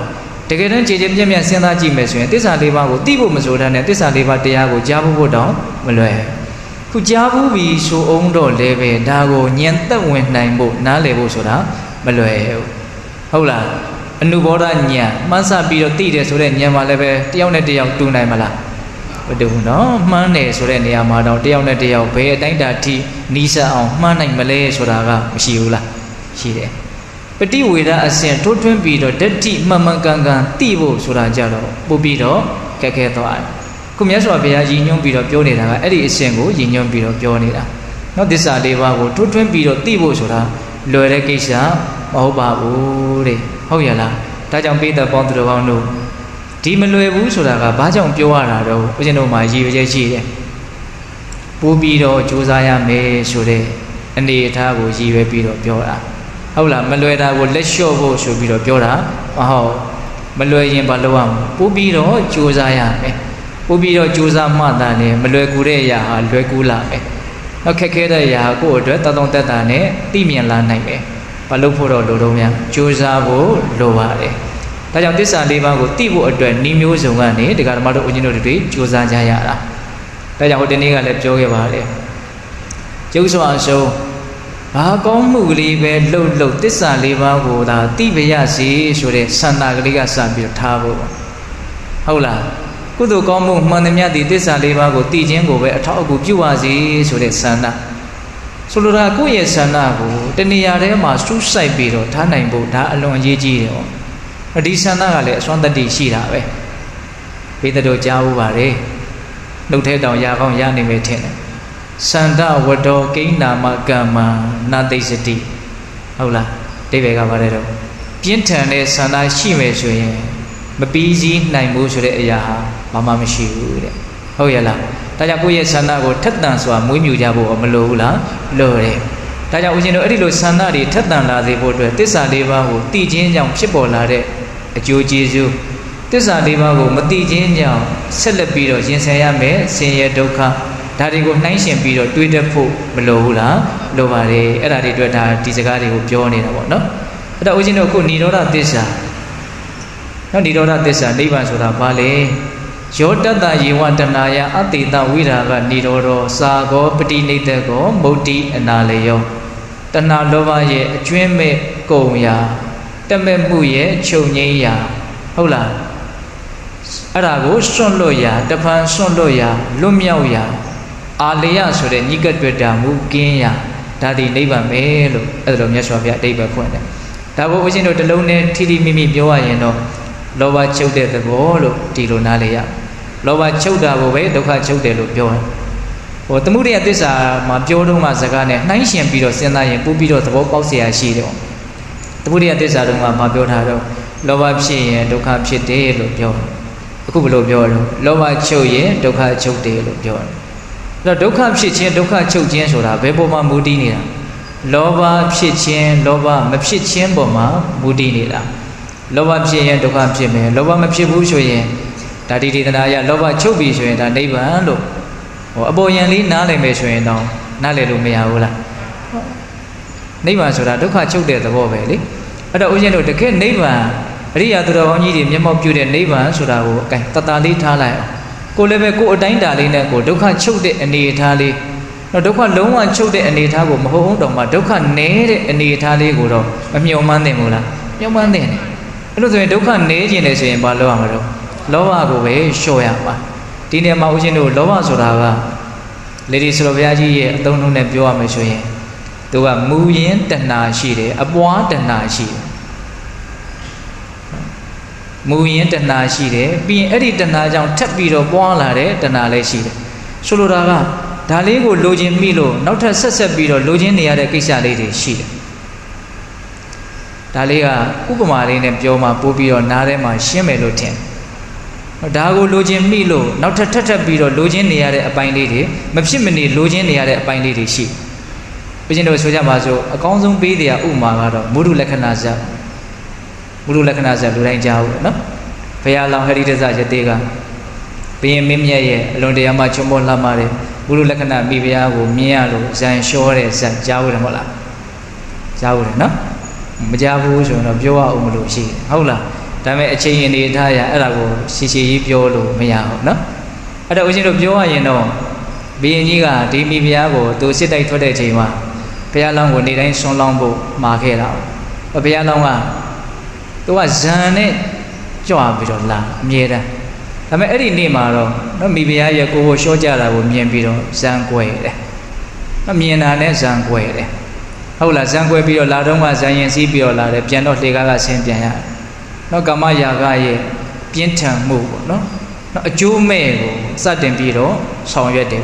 တကယ်တမ်းကြည်ကြည်ပြည့်ပြည့်စဉ်းစားကြည့်မယ်ဆိုရင်သစ္စာလေးပါးကိုသိဖို့မဆိုတဲ့နဲ့သစ္စာလေးပါးတရားကိုကြားဖို့တော့မလွယ်ခုကြားဘူးပြီဆိုအောင်တော့လည်းပဲဒါကိုညံသက်ဝင်နိုင်ဖို့နားလည်ဖို့ဆိုတာမလွယ်ဘူးဟုတ်လားအနုဘောဓညံမှန်းဆပြီးတော့သိတယ်ဆိုတဲ့ညံမှာလည်းပဲတယောက်နဲ့တယောက်တူနိုင်မလားမတူဘူးနော်မှန်းတယ်ဆိုတဲ့နေရာမှာတော့တယောက်နဲ့တယောက်ဘယ်အတိုင်းတာထိနီးစပ်အောင်မှန်းနိုင်မလဲဆိုတာကမရှိဘူးလားရှိတယ် ပฏิဝေဒအစဉ်ထိုးထွင်းပြီးတော့ဓတ္တိမှန်မှန်ကန်ကန်သိဖို့ဆိုတာကြတော့ပို့ပြီးတော့ကဲကဲသွားတယ်ခုမြတ်စွာဘုရားရည်ညွှန်းပြီးတော့ပြောနေတာကအဲ့ဒီအစဉ်ကိုရည်ညွှန်းပြီးတော့ပြောနေတာနော်သစ္စာလေးပါးကိုထိုးထွင်းပြီးတော့သိဖို့ဆိုတာလွယ်တဲ့ကိစ္စမဟုတ်ပါဘူးတဲ့ဟုတ်ရလားဒါကြောင့်ပိဿပေါင်းသူတော်ကောင်းတို့ဒီမလွယ်ဘူးဆိုတာကဘာကြောင့်ပြောရတာတော့ဦးဇင်းတို့မှာရည်ရွယ်ချက်ရှိတယ်ပိုးပြီးတော့ကြိုးစားရမယ်ဆိုတဲ့အနေအထားကိုရည်ရွယ်ပြီးတော့ပြောတာ ဟုတ်လားမလွယ်တာကိုလက်လျှော့ဖို့ဆိုပြီးတော့ပြောတာမဟုတ်မလွယ်ရင်ဘာလုပ်ရမလဲပိုးပြီးတော့ကြိုးစားရမယ်ပို့ပြီးတော့ကြိုးစားမှတာနဲ့မလွယ်ကူတဲ့အရာဟာလွယ်ကူလာမယ်။နောက်ခက်ခဲတဲ့အရာကိုယ့်အတွက်တသုံးသက်တာနဲ့သိမြင်လာနိုင်တယ်။ဘာလို့ဖို့တော့လိုတော့များကြိုးစားဖို့လိုပါတယ်။ဒါကြောင့်သစ္စာလေးပါးကိုသိဖို့အတွက်ဤမျိုးစုံကနေဒကာဓမ္မတို့ဦးဇင်းတို့တွေကြိုးစားကြရတာ။ဒါကြောင့်ဟိုတနေ့ကလည်းပြောခဲ့ပါလေ။ကျုပ်စွာဆုံး ဘာကောင်းမှုကလေးပဲလှုပ်လှုပ်သစ္စာလေးပါးကိုသာသိပရစီဆိုတဲ့ဆန္ဒကလေးကစပြီးတော့ထားဖို့ဟုတ်လားကုသိုလ်ကောင်းမှုမှန်သမျှဒီသစ္စာလေးပါးကိုတည်ခြင်းကိုပဲအထောက်အကူပြုပါစေဆိုတဲ့ဆန္ဒဆိုလိုတာကိုယ့်ရဲ့ဆန္ဒကိုတဏှာထဲမှာစူးစိုက်ပြီးတော့ထားနိုင်ဖို့ဒါအလွန်အရေးကြီးတယ်ဟောဒီဆန္ဒကလည်းအစွမ်းတတ္တိရှိတာပဲဘေးတော်ကြားဖို့ပါလေနှုတ်ထဲတောင်ရကောင်းရနိုင်မယ်ထင်တယ် စန္ဒဝတောကိန်းနာမကမ္မနာသိစတိဟုတ်လားအိဗေကပါတယ်တော့ပြင်းထန်တဲ့ဆန္ဒရှိမယ်ဆိုရင်မပြီးစည်းနိုင်ဘူးဆိုတဲ့အရာဟာဘာမှမရှိဘူးတဲ့ဟုတ်ရဲ့လားဒါကြောင့်ကိုယ့်ရဲ့ဆန္ဒကိုထက်သန်စွာမွေးမြူကြဖို့မလိုဘူးလားလိုတယ်ဒါကြောင့်ဦးဇင်းတို့အဲ့ဒီလိုဆန္ဒတွေထက်သန်လာစေဖို့အတွက်တစ္ဆာလေးပါးကိုတည်ခြင်းကြောင့်ဖြစ်ပေါ်လာတဲ့အကျိုးကျေးဇူးတစ္ဆာလေးပါးကိုမတည်ခြင်းကြောင့်ဆက်လက်ပြီးတော့ရင်ဆိုင်ရမယ်ဆင်းရဲဒုက္ခ ဒါတွေကိုနှိုင်းရှင်ပြီးတော့တွေးတတ်ဖို့မလိုဘူးလားလိုပါတယ်အဲ့ဒါတွေအတွက်ဒါဒီစကားတွေကိုပြောနေတာပေါ့နော်အဲ့တော့ဦးဇင်းတို့အခုဏိရောဓသစ္စာနော်ဏိရောဓသစ္စာနိဗ္ဗာန်ဆိုတာဘာလဲယောတတ္တယေဝတနာယအတေတဝိရာကဏိရောဓစာကောပတိနိတကောမုတ်တိအနာလေယောတဏလောဘရဲ့အကျွင်းမဲ့ကုံရာတမဲ့မှုရဲ့ချုပ်ငိမ့်ရာဟုတ်လားအဲ့ဒါကိုစွန့်လွတ်ရာတဖန်စွန့်လွတ်ရာလွတ်မြောက်ရာ အာလေယဆိုတဲ့ညိကတွေ့တာမူကင်းရာဒါဒီနိဗ္ဗာန်ပဲလို့အဲ့ဒါလိုမြတ်စွာဘုရားအတိတ်ပဲဖွင့်တယ် ဒါကိုဦးဇင်းတို့တလုံးနဲ့ထိထိမိမိပြောရရင်တော့လောဘချုပ်တဲ့သဘောလို့ဒီလိုနားလေရလောဘချုပ်တာကိုပဲဒုက္ခချုပ်တယ်လို့ပြောတယ်ဟိုသမုဒိယသစ္စာမှာပြောတော့မှစကားနဲ့နှိုင်းရှင်ပြီးတော့စဉ်းစားရင်ပို့ပြီးတော့သဘောပေါက်เสียရှိတယ်သမုဒိယသစ္စာတုန်းကမပြောထားတော့လောဘဖြစ်ရင်ဒုက္ခဖြစ်တယ်လို့ပြောတယ်အခုဘယ်လိုပြောတော့လောဘချုပ်ရင်ဒုက္ခချုပ်တယ်လို့ပြောတယ်အဲ့ တော့ဒုက္ခဖြစ်ခြင်းဒုက္ခချုပ်ခြင်းဆိုတာဘယ်ပေါ်မှာမူတည်နေတာလောဘဖြစ်ခြင်းလောဘမဖြစ်ခြင်းပေါ်မှာမူတည်နေတာလောဘဖြစ်ရင်ဒုက္ခဖြစ်မယ်လောဘမဖြစ်ဘူးဆိုရင်ဒါတိတိတနာရလောဘချုပ်ပြီဆိုရင်ဒါနိဗ္ဗာန်လို့ဟိုအပေါ်ယံလေးနားလည်မယ်ဆိုရင်တော့နားလည်လို့မရဘူးလားနိဗ္ဗာန်ဆိုတာဒုက္ခချုပ်တဲ့သဘောပဲလေအဲ့တော့ဦးဇင်းတို့တကယ်နိဗ္ဗာန်အရိယာသူတော်ကောင်းကြီးတွေမျက်မှောက်ပြုတဲ့နိဗ္ဗာန်ဆိုတာကိုအကင်တတလေးထားလိုက်အောင် ကိုလည်းပဲကိုအတိုင်းတာလေးနဲ့ကိုဒုက္ခချုပ်တဲ့အနေအထားလေးတော့ဒုက္ခလုံးဝချုပ်တဲ့အနေအထားကိုမဟုတ်အောင်တော့မှဒုက္ခနည်းတဲ့အနေအထားလေးကိုတော့မမျှော်မှန်းသင့်ဘူးလားမျှော်မှန်းသင့်တယ်အဲ့လိုဆိုရင်ဒုက္ခနည်းခြင်းလေဆိုရင်ဘာလုပ်ရမလို့လောဘကိုပဲလျှော့ရမှာဒီနေရာမှာဦးဇင်းတို့လောဘဆိုတာကလေဒီဆိုတော်ဘုရားကြီးရဲ့အသုံးနှုန်းနဲ့ပြောရမယ်ဆိုရင်သူကမူရင်းတဏှာရှိတယ်အပွားတဏှာရှိတယ် မူရင်းတဏှာရှိတယ်ပြီးရင်အဲ့ဒီတဏှာကြောင့်ထပ်ပြီးတော့ပွားလာတဲ့တဏှာလည်းရှိတယ်ဆိုလိုတာကဒါလေးကိုလိုချင်မိလို့နောက်ထပ်ဆက်ဆက်ပြီးတော့လိုချင်နေရတဲ့ကိစ္စလေးတွေရှိတယ်ဒါလေးကဥပမာလေးနဲ့ပြောမှပို့ပြီးတော့နားထဲမှာရှင်းမယ်လို့ထင်ဒါကိုလိုချင်မိလို့နောက်ထပ်ထပ်ထပ်ပြီးတော့လိုချင်နေရတဲ့အပိုင်းလေးတွေမဖြစ်မနေလိုချင်နေရတဲ့အပိုင်းလေးတွေရှိဘုရင်တို့ဆိုကြပါစို့အကောင်းဆုံးပေးတဲ့ဥပမာကတော့မုဒုလက္ခဏာဇတ် မုဒုလက္ခဏာဇတ်လူတိုင်းကြားဘူးနော်ဘုရားလောင်ဟရိတဇရတေကဘုရင်မင်းမြတ်ရဲ့အလွန်တရာမှချုံမောလှမတဲ့မုဒုလက္ခဏာမိဖုရားကိုမြင်ရလို့ဇန်လျှောတဲ့ဇတ်ကြားဘူးတယ်မဟုတ်လားကြားဘူးတယ်နော်မကြားဘူးဆိုရင်တော့ပြောရအောင်မလို့ရှိတယ်ဟုတ်လားဒါပေမဲ့အချိန်အနေထားရအဲ့ဒါကိုရှည်ရှည်ကြီးပြောလို့မရဘူးနော်အဲ့တော့ဦးဇင်းတို့ပြောရရင်တော့ဘုရင်ကြီးကဒီမိဖုရားကိုသူစစ်တိုက်ထွက်တဲ့အချိန်မှာဘုရားလောင်းကိုနေတိုင်းဆွန်းလောင်းဖို့မှာခဲ့တာဘုရားလောင်းက သူကဇန်နဲ့ကြွပြီးတော့လာအမြဲတမ်းဒါပေမဲ့အဲ့ဒီနေ့မှာတော့နော်မိဖုရားရဲ့ကိုယ်ကိုရှော့ကြတာကိုမြင်ပြီးတော့ဇန်ကွယ်တယ်နော်မြင်တာနဲ့ဇန်ကွယ်တယ်ဟုတ်လားဇန်ကွယ်ပြီးတော့လာတော့မှဇန်ရင်စီးပြီးတော့လာတယ်ပြန်တော့လှေကားကဆင်းပြန်ရတယ်နော်ကာမရာဂရဲ့ပြင်းထန်မှုပေါ့နော်နော်အကျိုးမဲ့ကိုစတင်ပြီးတော့ဆောင်ရွက်တယ်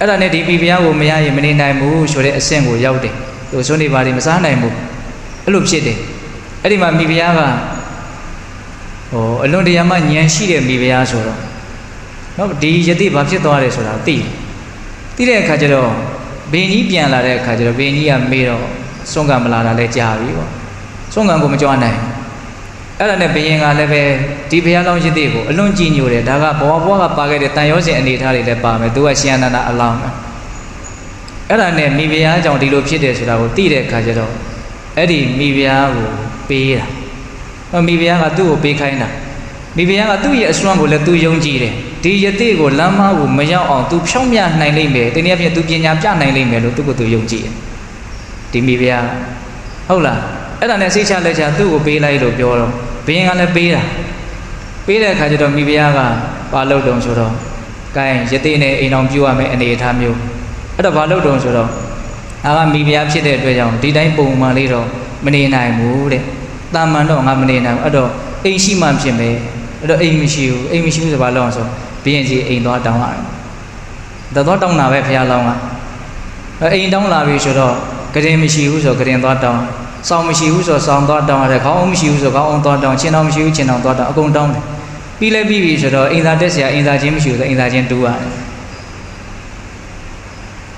အဲ့ဒါနဲ့ဒီပြည်ပြားကိုမရရင်မနေနိုင်ဘူးဆိုတဲ့အဆင့်ကိုရောက်တယ်သူစွန့်နေပါလိမစားနိုင်ဘူးအဲ့လိုဖြစ်တယ် အဲ့ဒီမှာမိဖုရားကဟိုအလွန်တရာမှဉာဏ်ရှိတဲ့မိဖုရားဆိုတော့နော်ဒီယတိဘာဖြစ်သွားတယ်ဆိုတာသိသိတဲ့အခါကျတော့ဘင်းကြီးပြန်လာတဲ့အခါကျတော့ဘင်းကြီးကမေးတော့စွန့်ကံမလာတာလဲကြာပြီပေါ့စွန့်ကံကိုမကြွနိုင်အဲ့ဒါနဲ့ဘယင်ကလည်းပဲဒီဘုရားလောင်းရစ်တဲ့ကိုအလွန်ကြည်ညိုတယ်ဒါကဘဝဘဝကပါခဲ့တဲ့တန်ရောစဉ်အနေထားတွေလည်းပါမယ်သူကရှင်အနန္ဒအလောင်းအဲ့ဒါနဲ့မိဖုရားကြောင့်ဒီလိုဖြစ်တယ်ဆိုတာကိုသိတဲ့အခါကျတော့အဲ့ဒီမိဖုရားကို ပေးတာဟောမိဖုရားကသူ့ကိုပေးခိုင်းတာမိဖုရားကသူ့ရဲ့အစွမ်းကိုလည်းသူယုံကြည်တယ်ဒီယတိကိုလမ်းမကိုမရောက်အောင်သူဖြောင်းပြနိုင်လိမ့်မယ်တနည်းအားဖြင့်သူပညာပြနိုင်လိမ့်မယ်လို့သူ့ကိုသူယုံကြည်တယ်ဒီမိဖုရားဟုတ်လားအဲ့ဒါနဲ့စိတ်ချလက်ချသူ့ကိုပေးလိုက်လို့ပြောတော့ဘင်းကလည်းပေးတာပေးတဲ့အခါကျတော့မိဖုရားကပါလို့တုံဆိုတော့ကဲယတိနဲ့အိမ်အောင်ပြုရမယ်အနေအထားမျိုးအဲ့တော့ဘာလို့တုံဆိုတော့ငါကမိဖုရားဖြစ်တဲ့အတွက်ကြောင့်ဒီတိုင်းပုံမှန်လေးတော့မနေနိုင်ဘူးတဲ့ တာမန်တော့ငါမနေနိုင်ဘူးအဲ့တော့အိမ်ရှိမှဖြစ်မယ်အဲ့တော့အိမ်မရှိဘူးအိမ်မရှိဘူးဆိုဘာလို့အောင်ဆိုဘင်းစီအိမ်သွားတောင်းရတယ်တတော်တောင်းတာပဲဖုရားလောင်းကအိမ်တောင်းလာပြီဆိုတော့ကရင်မရှိဘူးဆိုကရင်သွားတောင်းစောင်းမရှိဘူးဆိုစောင်းသွားတောင်းရတယ်ခေါင်းအောင်မရှိဘူးဆိုခေါင်းအောင်သွားတောင်းချင်းအောင်မရှိဘူးချင်းအောင်သွားတောင်းအကုန်တောင်းတယ်ပြီးလဲပြီးပြီဆိုတော့အင်သာတက်ဆရာအင်သာချင်းမရှိဘူးဆိုအင်သာချင်းတူးရတယ်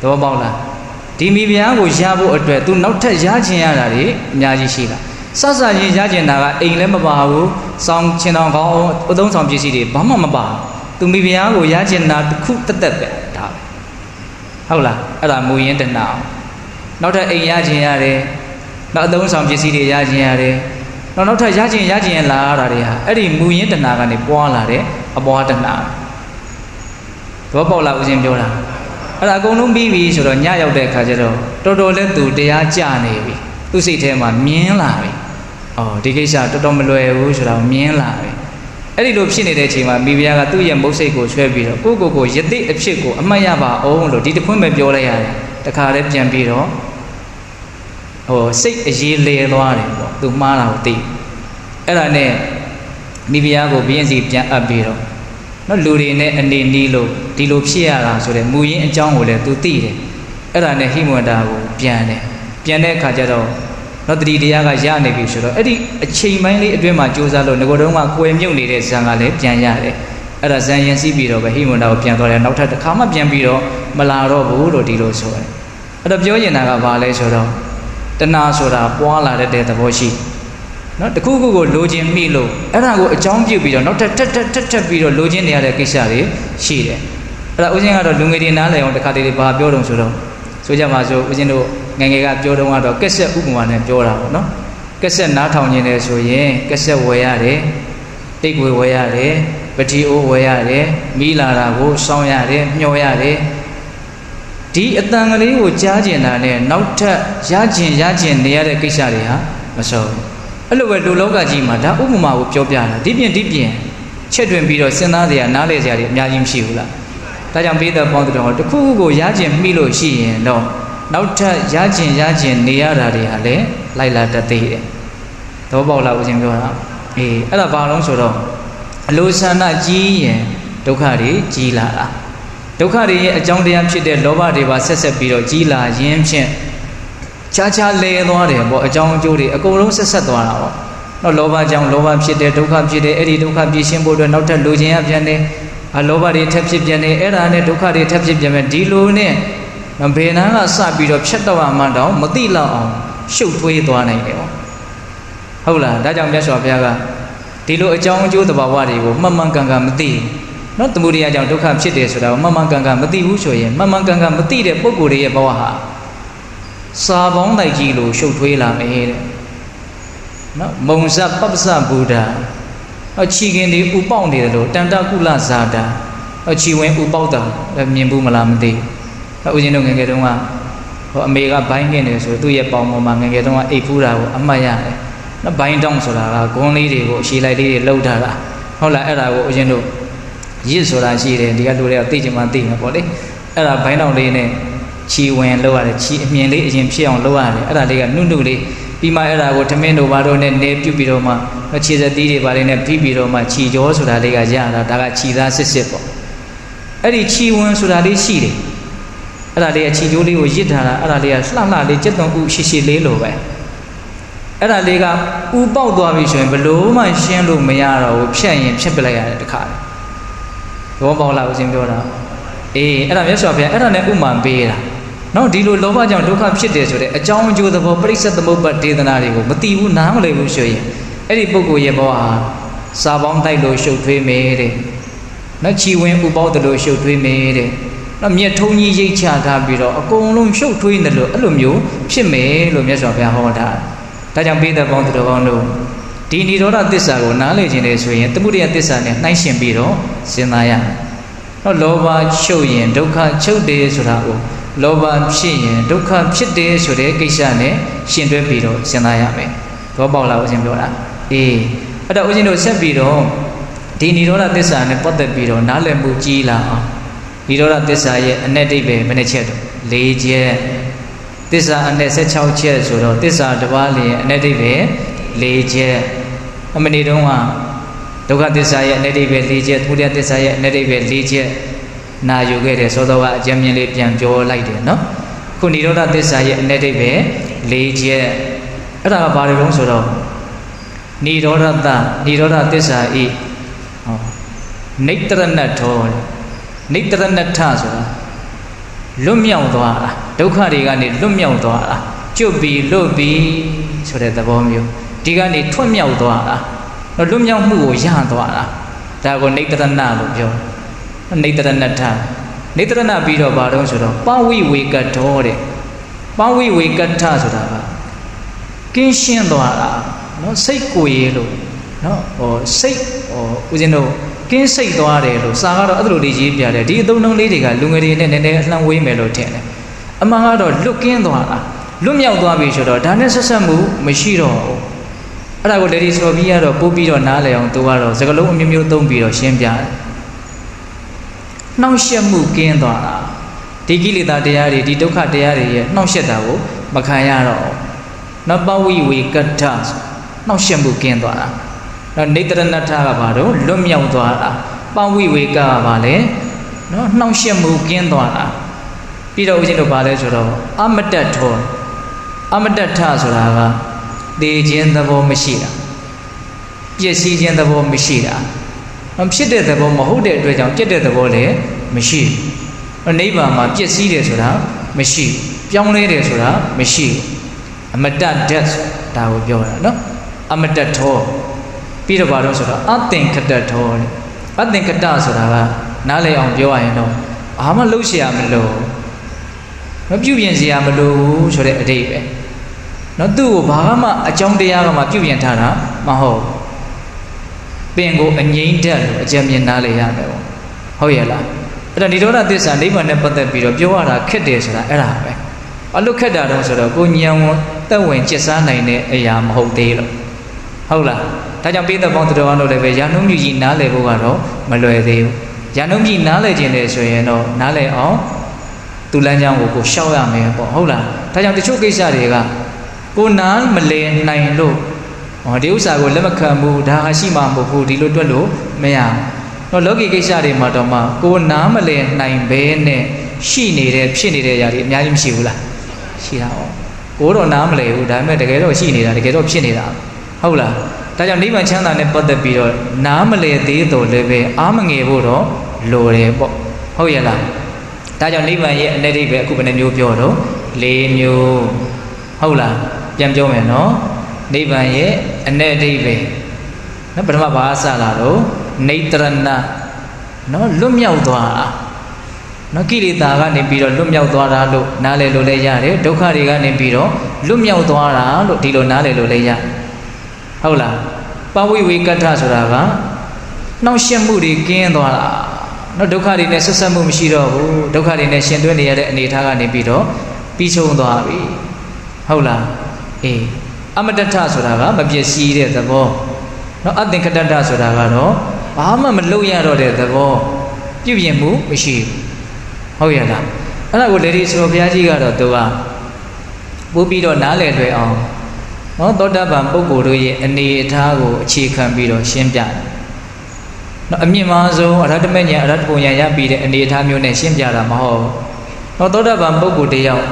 သဘောပေါက်လားဒီမိဖုရားကိုရဖို့အတွက် तू နောက်ထပ်ရချင်ရတာတွေအများကြီးရှိတာ စစချင်းရချင်တာကအိမ်လည်းမပါဘူးစောင်းချင်းအောင်ခေါင်းအောင်အသုံးဆောင်ပစ္စည်းတွေဘာမှမပါသူမိဖုရားကိုရချင်တာတစ်ခုတက်တက်ပဲဒါဟုတ်လားအဲ့ဒါမူရင်းတဏှာနောက်ထပ်အိမ်ရချင်ရတယ်နောက်အသုံးဆောင်ပစ္စည်းတွေရခြင်းရတယ်နောက်နောက်ထပ်ရခြင်းရခြင်းလာရတာတွေဟာအဲ့ဒီမူရင်းတဏှာကနေပွားလာတဲ့အပွားတဏှာဘောပေါက်လာဦးဇင်းပြောတာအဲ့ဒါအကုန်လုံးပြီးပြီဆိုတော့ညရောက်တဲ့အခါကျတော့တော်တော်လေးသူတရားကြနေပြီ သူ့စိတ်ထဲမှာမြင်းလာပြီအော်ဒီကိစ္စတော်တော်မလွယ်ဘူးဆိုတော့မြင်းလာပြီအဲ့ဒီလိုဖြစ်နေတဲ့အချိန်မှာမိဖုရားကသူ့ရဲ့မုတ်စိတ်ကိုဆွဲပြီးတော့ကိုကိုကိုယတိအဖြစ်ကိုအမှတ်ရပါအောင်လို့ဒီတခွန်းပဲပြောလိုက်ရတယ်တခါတည်းပြန်ပြီးတော့ဟိုစိတ်အရေးလဲသွားတယ်ပေါ့သူမှားတာကိုသိအဲ့ဒါနဲ့မိဖုရားကိုဘုရင်စီပြန်အပ်ပြီးတော့နော်လူတွေနဲ့အနေနီးလို့ဒီလိုဖြစ်ရတာဆိုတဲ့မူရင်းအကြောင်းကိုလည်းသူသိတယ်အဲ့ဒါနဲ့ဟိမဝန္တာကိုပြန်တယ် ပြန်တဲ့အခါကျတော့နော်တတိတရားကရနေပြီဆိုတော့အဲ့ဒီအချိန်ပိုင်းလေးအတွင်းမှာကြိုးစားလို့ငကိုတုံးကကွယ်မြုပ်နေတဲ့ဇံကလည်းပြန်ရတယ်အဲ့ဒါဇံရင်စီးပြီးတော့ပဲဟိမဝန္တာကိုပြန်သွားတယ်နောက်ထပ်တစ်ခါမှပြန်ပြီးတော့မလာတော့ဘူးလို့ဒီလိုဆိုတယ်အဲ့တော့ပြောရင်တာကဘာလဲဆိုတော့တဏှာဆိုတာပွားလာတဲ့သဘောရှိနော်တခုခုကိုလိုချင်မိလို့အဲ့ဒါကိုအကြောင်းပြုပြီးတော့နောက်ထပ်တက်တက်တက်တက်ပြီးတော့လိုချင်နေရတဲ့ကိစ္စတွေရှိတယ်အဲ့ဒါဦးဇင်းကတော့လူငယ်တွေနားလည်အောင်တခါတည်းဘာပြောတုံဆိုတော့ဆိုကြပါစို့ဦးဇင်းတို့ ငငယ်ကပြောတုံကတော့ကက်ဆက်ဥပမာနဲ့ပြောတာပေါ့နော်ကက်ဆက်နားထောင်နေတယ်ဆိုရင်ကက်ဆက်ဝယ်ရတယ်တိတ်ဝယ်ဝယ်ရတယ်ပတိအိုးဝယ်ရတယ်မိလာတာကိုစောင်းရတယ်မျှော်ရတယ်ဒီအတန်ကလေးကိုကြားကျင်တာနဲ့နောက်ထပ်ရကျင်ရကျင်နေရတဲ့ကိစ္စတွေဟာမစောဘူးအဲ့လိုပဲလူလောကကြီးမှာဒါဥပမာကိုပြောပြတာဒီပြင်ဒီပြင်ချက်တွင်ပြီးတော့စဉ်းစားစရာနားလည်စရာတွေအများကြီးမရှိဘူးလားဒါကြောင့်ပေးတဲ့ပေါင်းတော်တခုခုကိုရကျင်မိလို့ရှိရင်တော့ နောက်ထပ်ရကျင်ရကျင်နေရတာတွေဟာလည်းလိုက်လာတတ်သေးတယ်သဘောပေါက်လားဦးဇင်းပြောတာအေးအဲ့ဒါဘာလို့ဆိုတော့အလိုဆန္ဒကြီးရင်ဒုက္ခတွေကြီးလာတာဒုက္ခတွေရဲ့အကြောင်းတရားဖြစ်တဲ့လောဘတွေပါဆက်ဆက်ပြီးတော့ကြီးလာရင်းဖြင့်ခြားခြားလဲသွားတယ်ပေါ့အကြောင်းအကျိုးတွေအကုန်လုံးဆက်ဆက်သွားတာပေါ့နော်လောဘကြောင့်လောဘဖြစ်တယ်ဒုက္ခဖြစ်တယ်အဲ့ဒီဒုက္ခပြည့်ရှင်းဖို့အတွက်နောက်ထပ်လိုချင်ရပြန်တယ်အလောဘတွေထပ်ဖြစ်ပြန်တယ်အဲ့ဒါနဲ့ဒုက္ခတွေထပ်ဖြစ်ပြန်မယ်ဒီလိုနဲ့ ဘယ်နှမ်းကစပြီးတော့ဖြတ်တော့မှတော့မသိလောက်အောင်ရှုပ်ထွေးသွားနိုင်တယ်ပေါ့ဟုတ်လားဒါကြောင့်မြတ်စွာဘုရားကဒီလိုအကြောင်းအကျိုးသဘာဝတွေကိုမှန်မှန်ကန်ကန်မသိနော်သမုဒိယကြောင့်ဒုက္ခဖြစ်တယ်ဆိုတာကိုမှန်မှန်ကန်ကန်မသိဘူးဆိုရင်မှန်မှန်ကန်ကန်မသိတဲ့ပုဂ္ဂိုလ်ရဲ့ဘဝဟာစာပေါင်းတိုက်ကြီးလိုရှုပ်ထွေးလာမယ်တဲ့နော်မုံဇပပ္ပစဗုဒ္ဓအချီခင်တွေဥပေါက်နေတယ်လို့တန်တကုလဇာတာအချီဝင်ဥပေါက်တာမြင်ဘူးမလားမသိဘူး ဦးဇင်းတို့ငယ်ငယ်တုန်းကဟိုအမေကဘိုင်းကင်တယ်ဆိုသူ့ရဲ့ပေါင်ပေါ်မှာငယ်ငယ်တုန်းကအိတ်ဖူးတာကိုအမှတ်ရတယ်နော်ဘိုင်းတောင်းဆိုတာကဂွန်းလေးတွေကိုအရှိလိုက်လေးတွေလှုပ်ထားတာဟုတ်လားအဲ့ဒါကိုဦးဇင်းတို့ရစ်ဆိုတာရှိတယ်ဒီကလူတွေကသိချင်မှသိမှာပေါ့လေအဲ့ဒါဘိုင်းတောင်းလေးနဲ့ချီဝင်လှုပ်ရတယ်ချီအမြင်လေးအရင်ဖြစ်အောင်လှုပ်ရတယ်အဲ့ဒါလေးကနုနုလေးပြီးမှအဲ့ဒါကိုထမင်းတို့ဘာတို့နဲ့နေပြုတ်ပြီးတော့မှခြေစသီးတွေဘာတွေနဲ့ပြီးပြီးတော့မှခြီကြောဆိုတာလေးကရတာဒါကခြီသားစစ်စစ်ပေါ့အဲ့ဒီခြီဝင်ဆိုတာလေးရှိတယ် အဲ့ဒါလေးကခြီကျိုးလေးကိုရစ်ထားတာအဲ့ဒါလေးကလှလှလေးစက်သွန်ဥရှိရှိလေးလိုပဲအဲ့ဒါလေးကဥပေါက်သွားပြီဆိုရင်ဘလို့မှရှင်းလို့မရတော့ဘူးဖြတ်ရင်ဖြတ်ပလိုက်ရတယ်တခါလေဘောပေါက်လာဦးစင်ပြောတာအေးအဲ့ဒါမြတ်စွာဘုရားအဲ့ဒါနဲ့ဥမာပေးတာနော်ဒီလိုလောဘကြောင့်ဒုက္ခဖြစ်တယ်ဆိုတဲ့အကြောင်းအကျိုးသဘောပရိစ္ဆေသမုပ္ပါဒေသနာတွေကိုမသိဘူးနားမလည်ဘူးဆိုရင်အဲ့ဒီပုဂ္ဂိုလ်ရဲ့ဘဝဟာစာပေါင်းတိုက်လို့ရှုပ်ထွေးမယ်တဲ့နော်ခြီဝင်ဥပေါက်တယ်လို့ရှုပ်ထွေးမယ်တဲ့ နော်မြတ်ထုံးကြီးရိတ်ချထားပြီးတော့အကုန်လုံးရှုပ်ထွေးတယ်လို့အဲ့လိုမျိုးဖြစ်မယ်လို့မြတ်စွာဘုရားဟောတာဒါကြောင့်ပိဿပေါင်းသူတော်ကောင်းတို့ဒီនិရောဓသစ္စာကိုနားလည်ခြင်းလေဆိုရင်တမှုရိယသစ္စာနဲ့နှိုင်းရှင်ပြီးတော့စဉ်းစားရနော်လောဘချုပ်ရင်ဒုက္ခချုပ်တယ်ဆိုတာကိုလောဘဖြစ်ရင်ဒုက္ခဖြစ်တယ်ဆိုတဲ့ကိစ္စနဲ့ရှင်တွဲပြီးတော့စဉ်းစားရမယ်။သောပေါက်လာဦးဇင်းပြောတာ။အေးအဲ့တော့ဦးဇင်းတို့ဆက်ပြီးတော့ဒီនិရောဓသစ္စာနဲ့ပတ်သက်ပြီးတော့နားလည်မှုကြီးလာအောင် နိရောဓသစ္စာရဲ့အ내တိပဲဘယ်နှချက်တော့၄ချက်သစ္စာအ내16ချက်ဆိုတော့သစ္စာတစ်ပါးလည်းအ내တိပဲ၄ချက်အမဏိတုံးကဒုက္ခသစ္စာရဲ့အ내တိပဲ၄ချက်သုဒ္ဓသစ္စာရဲ့အ내တိပဲ၄ချက်နာယူခဲ့တယ်သောတော်ကအကြံဉာဏ်လေးပြန်ပြောလိုက်တယ်နော်ခုနိရောဓသစ္စာရဲ့အ내တိပဲ၄ချက်အဲ့ဒါကဘာတွေလုံးဆိုတော့နိရောဓတနိရောဓသစ္စာဤဟောနေတရဏထောတဲ့ နိတရဏထဆိုတာလွတ်မြောက်သွားတာဒုက္ခတွေကနေလွတ်မြောက်သွားတာကျွတ်ပြီးလွတ်ပြီးဆိုတဲ့သဘောမျိုးဒီကနေထွတ်မြောက်သွားတာလွတ်မြောက်မှုကိုရသွားတာဒါကိုနိတရဏလို့ပြောနိတရဏထနိတရဏပြီးတော့ဘာတော့ဆိုတော့ပဝိဝေကတောတဲ့ပဝိဝေကထဆိုတာကကင်းရှင်းသွားတာနော်စိတ်ကိုရေလို့နော်ဟောစိတ်ဟောဦးဇင်းတို့ ကင်းစိတ်သွားတယ်လို့စာကတော့အဲ့လိုလေးရေးပြတယ်ဒီအသုံးနှုန်းလေးတွေကလူငယ်တွေနဲ့နည်းနည်းအလှမ်းဝေးမယ်လို့ထင်တယ်အမှန်ကတော့လွတ်ကင်းသွားတာလွတ်မြောက်သွားပြီဆိုတော့ဒါနဲ့ဆက်ဆက်မှုမရှိတော့ဘူးအဲ့ဒါကိုလေဒီဆိုပြီးရတော့ပို့ပြီးတော့နားလည်အောင်သူကတော့စကလုံးအမျိုးမျိုးသုံးပြီးတော့ရှင်းပြတယ်နှောင့်ယှက်မှုကင်းသွားတာဒီကိလေသာတရားတွေဒီဒုက္ခတရားတွေရဲ့နှောင့်ယှက်တာကိုမခံရတော့နော်ပဝိဝေကတ္ထနှောက်ရှက်မှုကင်းသွားတာ နော်နေတရဏထကဘာတော့လွတ်မြောက်သွားတာပဝိဝေကကဘာလဲနော်နှောက်ရှက်မှုကင်းသွားတာပြီးတော့ဦးဇင်းတို့ဘာလဲဆိုတော့အမတတ်ထောအမတတ်ထဆိုတာကသေခြင်းသဘောမရှိတာပျက်စီးခြင်းသဘောမရှိတာဖြစ်တဲ့သဘောမဟုတ်တဲ့အတွက်ကြောင့်ပြက်တဲ့သဘောလည်းမရှိဘူးနိဗ္ဗာန်မှာပျက်စီးတယ်ဆိုတာမရှိဘူးပြောင်းလဲတယ်ဆိုတာမရှိဘူးအမတတ်ဓာတ်ဒါကိုပြောတာနော်အမတတ်ထော ပြီးတော့ဘာလို့ဆိုတော့အသင်္ခတထောတဲ့အသင်္ခတဆိုတာကနားလည်အောင်ပြောရရင်တော့ဘာမှလုပ်เสียမလို့မပြုပြင်เสียမလို့ဆိုတဲ့အတိတ်ပဲနော်သူ့ကိုဘာမှအကြောင်းတရားကမှပြုပြင်ထားတာမဟုတ်ပင်ကိုအငိမ့်တက်လို့အကြံမြင်နားလည်ရမယ်ပေါ့ဟုတ်ရဲ့လားအဲ့ဒါនិရောဓသစ္စာနိဗ္ဗာန်နဲ့ပတ်သက်ပြီးတော့ပြောရတာခက်တယ်ဆိုတာအဲ့ဒါပဲအလုခက်တာတော့ဆိုတော့ကိုညံဝန်တက်ဝင်ကျက်စားနိုင်တဲ့အရာမဟုတ်သေးလို့ဟုတ်လား ဒါကြောင့်ပိဿပေါင်းတော်အောင်လို့လည်းပဲရာနှုံးမြူကြီးနားလည်ဖို့ကတော့မလွယ်သေးဘူးရာနှုံးမြူနားလည်ခြင်းလေဆိုရင်တော့နားလည်အောင်သူလမ်းကြောင်းကိုကိုရှောက်ရမယ်ပေါ့ဟုတ်လားဒါကြောင့်တချို့ကိစ္စတွေကကိုနားမလည်နိုင်လို့ဟောဒီဥစ္စာကိုလက်မခံဘူးဒါဟာရှိမှမဟုတ်ဘူးဒီလိုတွက်လို့မရတော့လောကီကိစ္စတွေမှာတော့မှကိုနားမလည်နိုင်ဘဲနဲ့ရှိနေတဲ့ဖြစ်နေတဲ့အရာတွေအများကြီးမရှိဘူးလားရှိတာ哦ကိုတော့နားမလည်ဘူးဒါပေမဲ့တကယ်တော့ရှိနေတာတကယ်တော့ဖြစ်နေတာဟုတ်လား ဒါကြောင့်နိဗ္ဗာန်ချမ်းသာနဲ့ပတ်သက်ပြီးတော့နားမလည်သေးတော့လည်းပဲအာမငယ်ဖို့တော့လိုတယ်ပေါ့ဟုတ်ရဲ့လားဒါကြောင့်နိဗ္ဗာန်ရဲ့အနေအိပဲအခုဘယ်နှမျိုးပြောတော့၄မျိုးဟုတ်လားပြန်ပြောမယ်နော်နိဗ္ဗာန်ရဲ့အနေအိပဲနော်ပထမဘာအစလာတော့နေတရဏနော်လွတ်မြောက်သွားတာနော်ကိလေသာကနေပြီးတော့လွတ်မြောက်သွားတာလို့နားလည်လို့လည်းရတယ်ဒုက္ခတွေကနေပြီးတော့လွတ်မြောက်သွားတာလို့ဒီလိုနားလည်လို့လည်းရ ဟုတ်လားပဝိဝေကတ္ထဆိုတာကနှောင့်ယှက်မှုတွေကင်းသွားတာနော်ဒုက္ခတွေနဲ့ဆက်ဆက်မှုမရှိတော့ဘူးဒုက္ခတွေနဲ့ရှင်သွင်းနေရတဲ့အနေအထားကနေပြီးတော့ပြီးဆုံးသွားပြီဟုတ်လားအေးအမတ္တထဆိုတာကမပျက်စီးတဲ့သဘောနော်အသင်္ခတ္တဆိုတာကတော့ဘာမှမလုပ်ရတော့တဲ့သဘောပြုပြင်မှုမရှိဘူးဟုတ်ရလားအဲ့ဒါကိုလေဒီဆိုဘုရားကြီးကတော့သူကပို့ပြီးတော့နားလည်လွယ်အောင် နော်သောတာပန်ပုဂ္ဂိုလ်တို့ရဲ့အနေအထားကိုအခြေခံပြီးတော့ရှင်းပြတယ်နော်အမြင့်မားဆုံးအရဟတမဉ္ဇဉ်အရဟတပုံဉာဏ်ရပြီးတဲ့အနေအထားမျိုးနဲ့ရှင်းပြတာမဟုတ်ဘူးနော်သောတာပန်ပုဂ္ဂိုလ်တယောက်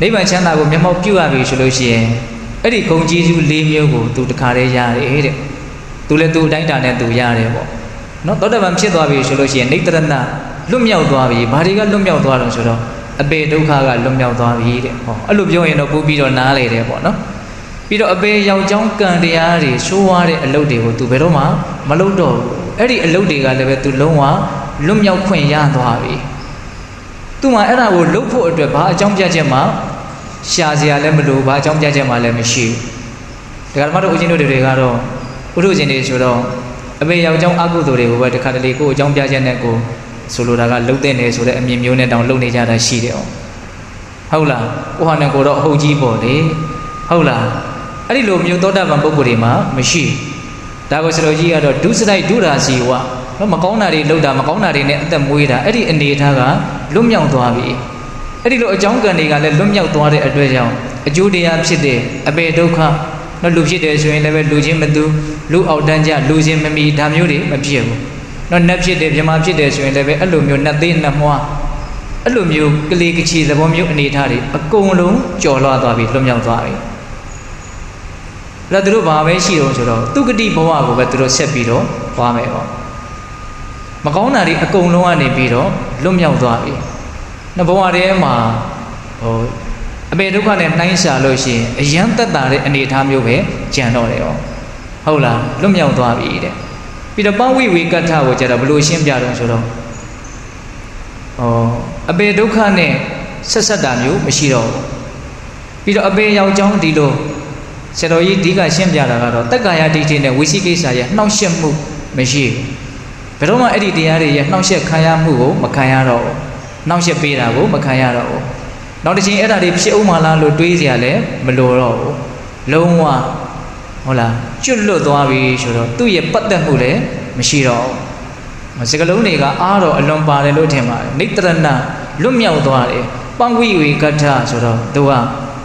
နိဗ္ဗာန်ချမ်းသာကိုမျက်မှောက်ပြုရပြီဆိုလို့ရှိရင်အဲ့ဒီဂုံကြီးစု၄မျိုးကိုသူတခါတည်းရတယ်တဲ့သူလည်းသူအတိုင်းတာနဲ့သူရတယ်ပေါ့နော်သောတာပန်ဖြစ်သွားပြီဆိုလို့ရှိရင်နေတရဏလွတ်မြောက်သွားပြီဘာတွေကလွတ်မြောက်သွားလို့ဆိုတော့အပေဒုက္ခကလွတ်မြောက်သွားပြီတဲ့ဟောအဲ့လိုပြောရင်တော့ပို့ပြီးတော့နားလေတယ်ပေါ့နော် ပြီးတော့အပေယောက်ျောင်းကံတရားတွေရှိုးွားတဲ့အလုပ်တွေကိုသူဘယ်တော့မှမလုပ်တော့ဘူးအဲ့ဒီအလုပ်တွေကလည်းပဲသူလုံးဝလွတ်မြောက်ခွင့်ရသွားပြီသူမှအဲ့ဒါကိုလုပ်ဖို့အတွက်ဘာအကြောင်းပြချက်မှရှာစရာလည်းမလိုဘာအကြောင်းပြချက်မှလည်းမရှိဘူးဒါကဓမ္မတို့ဦးချင်းတို့တွေကတော့ဥထုရှင်တွေဆိုတော့အမေယောက်ျောင်းအကုသိုလ်တွေကိုပဲတခါတလေကိုယ်အကြောင်းပြချက်နဲ့ကိုဆိုလိုတာကလှုပ်တဲ့နေဆိုတဲ့အမြင်မျိုးနဲ့တောင်လှုပ်နေကြတာရှိတယ်။ဟုတ်လား။ကိုဟာနဲ့ကိုတော့အဟုတ်ကြီးပေါ့လေ။ဟုတ်လား။ အဲ့ဒီလိုမျိုးသောတာပန်ပုဂ္ဂိုလ်တွေမှာမရှိ။ဒါကိုဆရာကြီးကတော့ဒုစရိုက်ဒုရာစီဝနော်မကောင်းတာတွေလှုပ်တာမကောင်းတာတွေနဲ့အသက်မွေးတာအဲ့ဒီအနေထားကလွတ်မြောက်သွားပြီ။အဲ့ဒီလိုအကြောင်းကံတွေကလည်းလွတ်မြောက်သွားတဲ့အတွက်ကြောင့်အကျိုးတရားဖြစ်တဲ့အပေဒုက္ခနော်လူဖြစ်တယ်ဆိုရင်လည်းပဲလူချင်းမသူလူအောက်တန်းကြလူချင်းမမီဒါမျိုးတွေမဖြစ်ဘူးနော်နတ်ဖြစ်တယ်မြမဖြစ်တယ်ဆိုရင်လည်းပဲအဲ့လိုမျိုးနတ်သေးနတ်မွားအဲ့လိုမျိုးကလေးကချီသဘောမျိုးအနေထားတွေအကုန်လုံးကြော်လွှားသွားပြီလွတ်မြောက်သွားပြီအဲ့ ဒါသူတို့ဘာပဲရှိတော့ဆိုတော့သူကတိဘဝကိုပဲသူတို့ဆက်ပြီးတော့သွားမယ်ပေါ့မကောင်းတာတွေအကုန်လုံးကနေပြီးတော့လွတ်မြောက်သွားပြီနှစ်ဘဝတည်းမှာဟိုအပေဒုက္ခနဲ့နှိုင်းရှာလို့ရှိရင်အယံသက်တာတဲ့အနေအထားမျိုးပဲကြံတော့တယ်ရောဟုတ်လားလွတ်မြောက်သွားပြီတဲ့ပြီးတော့ပဝိဝေကထကိုကျတော့ဘလို့ရှင်းပြတော့ဆိုတော့ဟောအပေဒုက္ခနဲ့ဆက်ဆက်တာမျိုးမရှိတော့ဘူးပြီးတော့အပေယောက်ျောင်းဒီလို ဆရာတော်ကြီးဒီကရှင်းပြတာကတော့တက္ကာယဒိဋ္ဌိနဲ့ဝိသိကိစ္စရဲ့နှောင့်ယှက်မှုမရှိဘူးဘယ်တော့မှအဲ့ဒီတရားတွေရဲ့နှောင့်ယှက်ခံရမှုကိုမခံရတော့ဘူးနှောင့်ယှက်ပေးတာကိုမခံရတော့ဘူးနောက်တစ်ချိန်အဲ့ဒါတွေဖြစ်အောင်မလားလို့တွေးစရာလည်းမလိုတော့ဘူးလုံးဝဟုတ်လားကျွတ်လွတ်သွားပြီဆိုတော့သူ့ရဲ့ပတ်သက်မှုလည်းမရှိတော့ဘူးစကလုံးတွေကအားတော့အလွန်ပါတယ်လို့ထင်ပါတယ်နိတရဏလွတ်မြောက်သွားတယ်ပံဝိဝေကထဆိုတော့သူက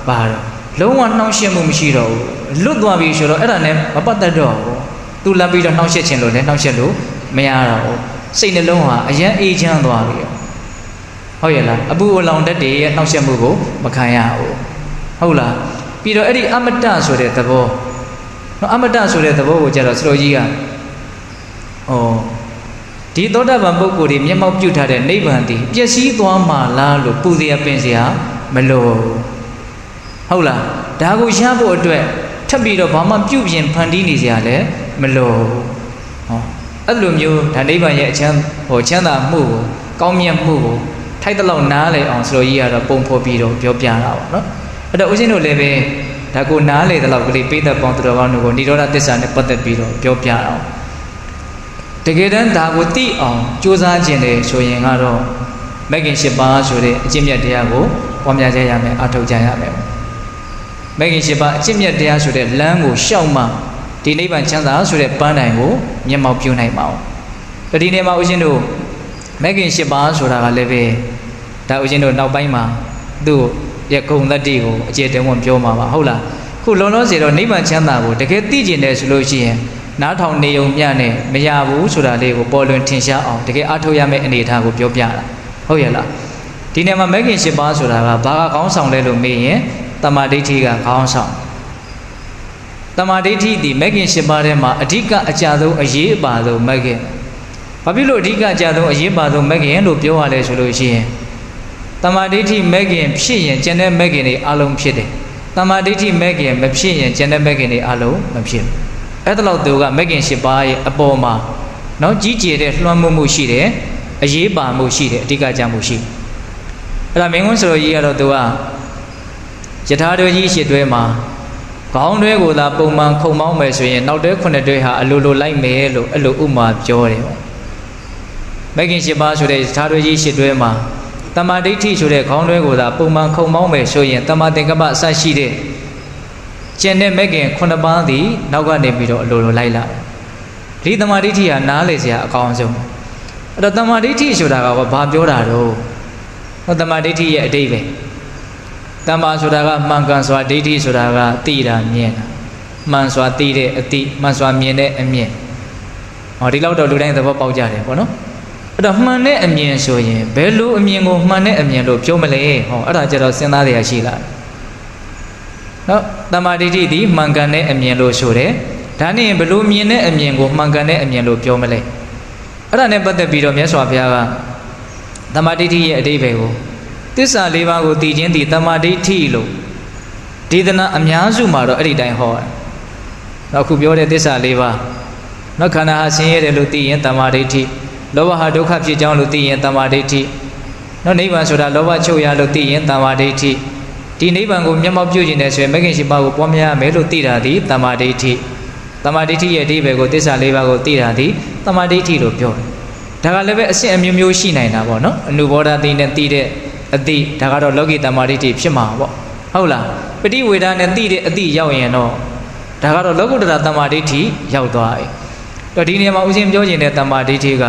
ပါတော့ လုံးဝနှောင့်ယှက်မှုမရှိတော့ဘူးလွတ်သွားပြီဆိုတော့အဲ့ဒါနဲ့မပတ်သက်တော့ဘူးသူလမ်းပြီးတော့နှောင့်ယှက်ခြင်းလို့လည်းနှောင့်ယှက်လို့မရတော့ဘူးစိတ်နှလုံးဟာအယံအေးချမ်းသွားပြီဟုတ်ရဲ့လားအပူအလောင်တက်တွေရဲ့နှောင့်ယှက်မှုကိုမခံရဘူးဟုတ်လားပြီးတော့အဲ့ဒီအမတဆိုတဲ့သဘောနော်အမတဆိုတဲ့သဘောကိုကြတော့စတော်ကြီးကဩဒီသောတာပန်ပုဂ္ဂိုလ်တွေမျက်မှောက်ပြုထားတဲ့နိဗ္ဗာန်တည်ပျက်စီးသွားမှာလားလို့ပူဇော်ပင်စရာမလို ဟုတ်လားဒါကိုရဖို့အတွက်ထပ်ပြီးတော့ဘာမှပြုပြင်ဖန်တီးနေစရာလည်းမလိုဟောအဲ့လိုမျိုးဒါနိဗ္ဗာန်ရဲ့အချမ်းဟိုချမ်းသာမှုကိုကောင်းမြတ်မှုကိုထိုက်တလောက်နားလေအောင်ဆိုလို့ကြီးကတော့ပုံဖော်ပြီးတော့ပြောပြတာပေါ့နော်အဲ့တော့ဦးဇင်းတို့လည်းပဲဒါကိုနားလေတဲ့လောက်ကလေးပိဋကပေါင်းသူတော်ကောင်းတို့ကိုဏိရောဓသစ္စာနဲ့ပတ်သက်ပြီးတော့ပြောပြအောင်တကယ်တမ်းဒါကိုသိအောင်ကြိုးစားခြင်းလေဆိုရင်ကတော့မဂ်ကင်၈ပါးဆိုတဲ့အကျင့်မြတ်တရားကိုပွားများကြရမယ်အထောက်ကြရမယ် မဂ်ကင်၈ပါးအကျင့်မြတ်တရားဆိုတဲ့လမ်းကိုရှောက်မှဒီနိဗ္ဗာန်ချမ်းသာဆိုတဲ့ပန်းတိုင်ကိုမျက်မှောက်ပြုနိုင်ပါအောင်ဒီနေ့မှာဦးရှင်တို့မဂ်ကင်၈ပါးဆိုတာကလည်းပဲဒါဦးရှင်တို့နောက်ပိုင်းမှာသူ့ရဲ့ဂုံတတ္တိကိုအကျေတင်ဝင်ပြောမှာပါဟုတ်လားခုလုံးလုံးစီတော့နိဗ္ဗာန်ချမ်းသာကိုတကယ်သိကျင်တယ်ဆိုလို့ရှိရင်နားထောင်နေုံမျှနဲ့မရဘူးဆိုတာလေးကိုပေါ်လွင်ထင်ရှားအောင်တကယ်အားထုတ်ရမယ့်အနေအထားကိုပြောပြတာဟုတ်ရဲ့လားဒီနေ့မှာမဂ်ကင်၈ပါးဆိုတာကဘာကခေါင်းဆောင်လဲလို့မေးရင် တမာဒိဋ္ဌိကခေါင်းဆောင်တမာဒိဋ္ဌိဒီမဂ်ကင်၈ပါးထဲမှာအဓိကအကြဆုံးအရေးအပါဆုံးမဂ်ကင်ဘာဖြစ်လို့အဓိကအကြဆုံးအရေးပါဆုံးမဂ်ကင်လို့ပြောရလဲဆိုလို့ရှိရင်တမာဒိဋ္ဌိမဂ်ကင်ဖြစ်ရင်ကျန်တဲ့မဂ်ကင်တွေအလုံးဖြစ်တယ်တမာဒိဋ္ဌိမဂ်ကင်မဖြစ်ရင်ကျန်တဲ့မဂ်ကင်တွေအလုံးမဖြစ်ဘူးအဲ့ဒါလို့သူကမဂ်ကင်၈ပါးရဲ့အပေါ်မှာနော်ကြီးကျယ်တဲ့လွှမ်းမိုးမှုရှိတယ်အရေးပါမှုရှိတယ်အဓိကကြမှုရှိအဲ့ဒါမင်းကွန်းဆိုကြီးကတော့သူက ယထာတော်ကြီးရှစ်တွဲမှာခေါင်းတွဲကိုသာပုံမှန်ခုံမောင်းမယ်ဆိုရင်နောက်တွဲခုနှစ်တွဲဟာအလိုလိုလိုက်မယ်လို့အဲ့လိုဥမာပြောတယ်ပေါ့မဂ်ကင်၈ပါးဆိုတဲ့ယထာတော်ကြီးရှစ်တွဲမှာတမာဒိဋ္ဌိဆိုတဲ့ခေါင်းတွဲကိုသာပုံမှန်ခုံမောင်းမယ်ဆိုရင်တမာသင်္ကပ္ပအစရှိတဲ့ကျင်တဲ့မဂ်ကင်ခုနှစ်ပါးသည်နောက်ကနေပြီးတော့အလိုလိုလိုက်လာတယ်ဒီတမာဒိဋ္ဌိဟာနားလေစရာအကောင်းဆုံးအဲ့တော့တမာဒိဋ္ဌိဆိုတာကဘာပြောတာတော့ဟောတမာဒိဋ္ဌိရဲ့အတိတ်ပဲ တမ္မာဆိုတာကမှန်ကန်စွာဒိဋ္ဌိဆိုတာကသိတာမြင်တာမှန်စွာသိတဲ့အတိမှန်စွာမြင်တဲ့အမြင်ဟောဒီလောက်တော့လူတိုင်းသဘောပေါက်ကြတယ်ပေါ့နော်အဲ့တော့မှန်တဲ့အမြင်ဆိုရင်ဘယ်လိုအမြင်ကိုမှန်တဲ့အမြင်လို့ပြောမလဲဟောအဲ့ဒါကြတော့စဉ်းစားရရှိလာတယ်နော်တမ္မာဒိဋ္ဌိဒီမှန်ကန်တဲ့အမြင်လို့ဆိုတယ်ဒါနဲ့ဘယ်လိုမြင်တဲ့အမြင်ကိုမှန်ကန်တဲ့အမြင်လို့ပြောမလဲအဲ့ဒါနဲ့ပတ်သက်ပြီးတော့မြတ်စွာဘုရားကတမ္မာဒိဋ္ဌိရဲ့အတိပ္ပယ်ကို သစ္စာလေးပါးကိုသိခြင်းသည်တမ္မာဒိဋ္ဌိလို့ဒေသနာအများစုမှာတော့အဲ့ဒီတိုင်းဟောတယ်။နောက်ခုပြောတဲ့သစ္စာလေးပါးနောက်ခန္ဓာဟာဆင်းရဲတယ်လို့သိရင်တမ္မာဒိဋ္ဌိလောဘဟာဒုက္ခဖြစ်ကြောင်းလို့သိရင်တမ္မာဒိဋ္ဌိနောက်နိဗ္ဗာန်ဆိုတာလောဘချုပ်ရလို့သိရင်တမ္မာဒိဋ္ဌိဒီနိဗ္ဗာန်ကိုမျက်မှောက်ပြုခြင်းနဲ့ဆိုရင်မဂ္ဂင်ရှိပါကိုပွားများရမယ်လို့သိတာဒီတမ္မာဒိဋ္ဌိတမ္မာဒိဋ္ဌိရဲ့အဓိပ္ပာယ်ကိုသစ္စာလေးပါးကိုသိတာဒီတမ္မာဒိဋ္ဌိလို့ပြောတယ်ဒါကလည်းပဲအဆင့်အမျိုးမျိုးရှိနိုင်တာပေါ့နော်အနုဘောဓသိနဲ့သိတဲ့ အတိဒါကတော့လောကီတမ္မာဒိဋ္ဌိဖြစ်မှာပေါ့ဟုတ်လားပฏิဝေဒနဲ့သိတဲ့အတိရောက်ရင်တော့ဒါကတော့လောကုတ္တရာတမ္မာဒိဋ္ဌိရောက်သွားပြီတော့ဒီနေရာမှာဦးဇင်းပြောခြင်းတဲ့တမ္မာဒိဋ္ဌိက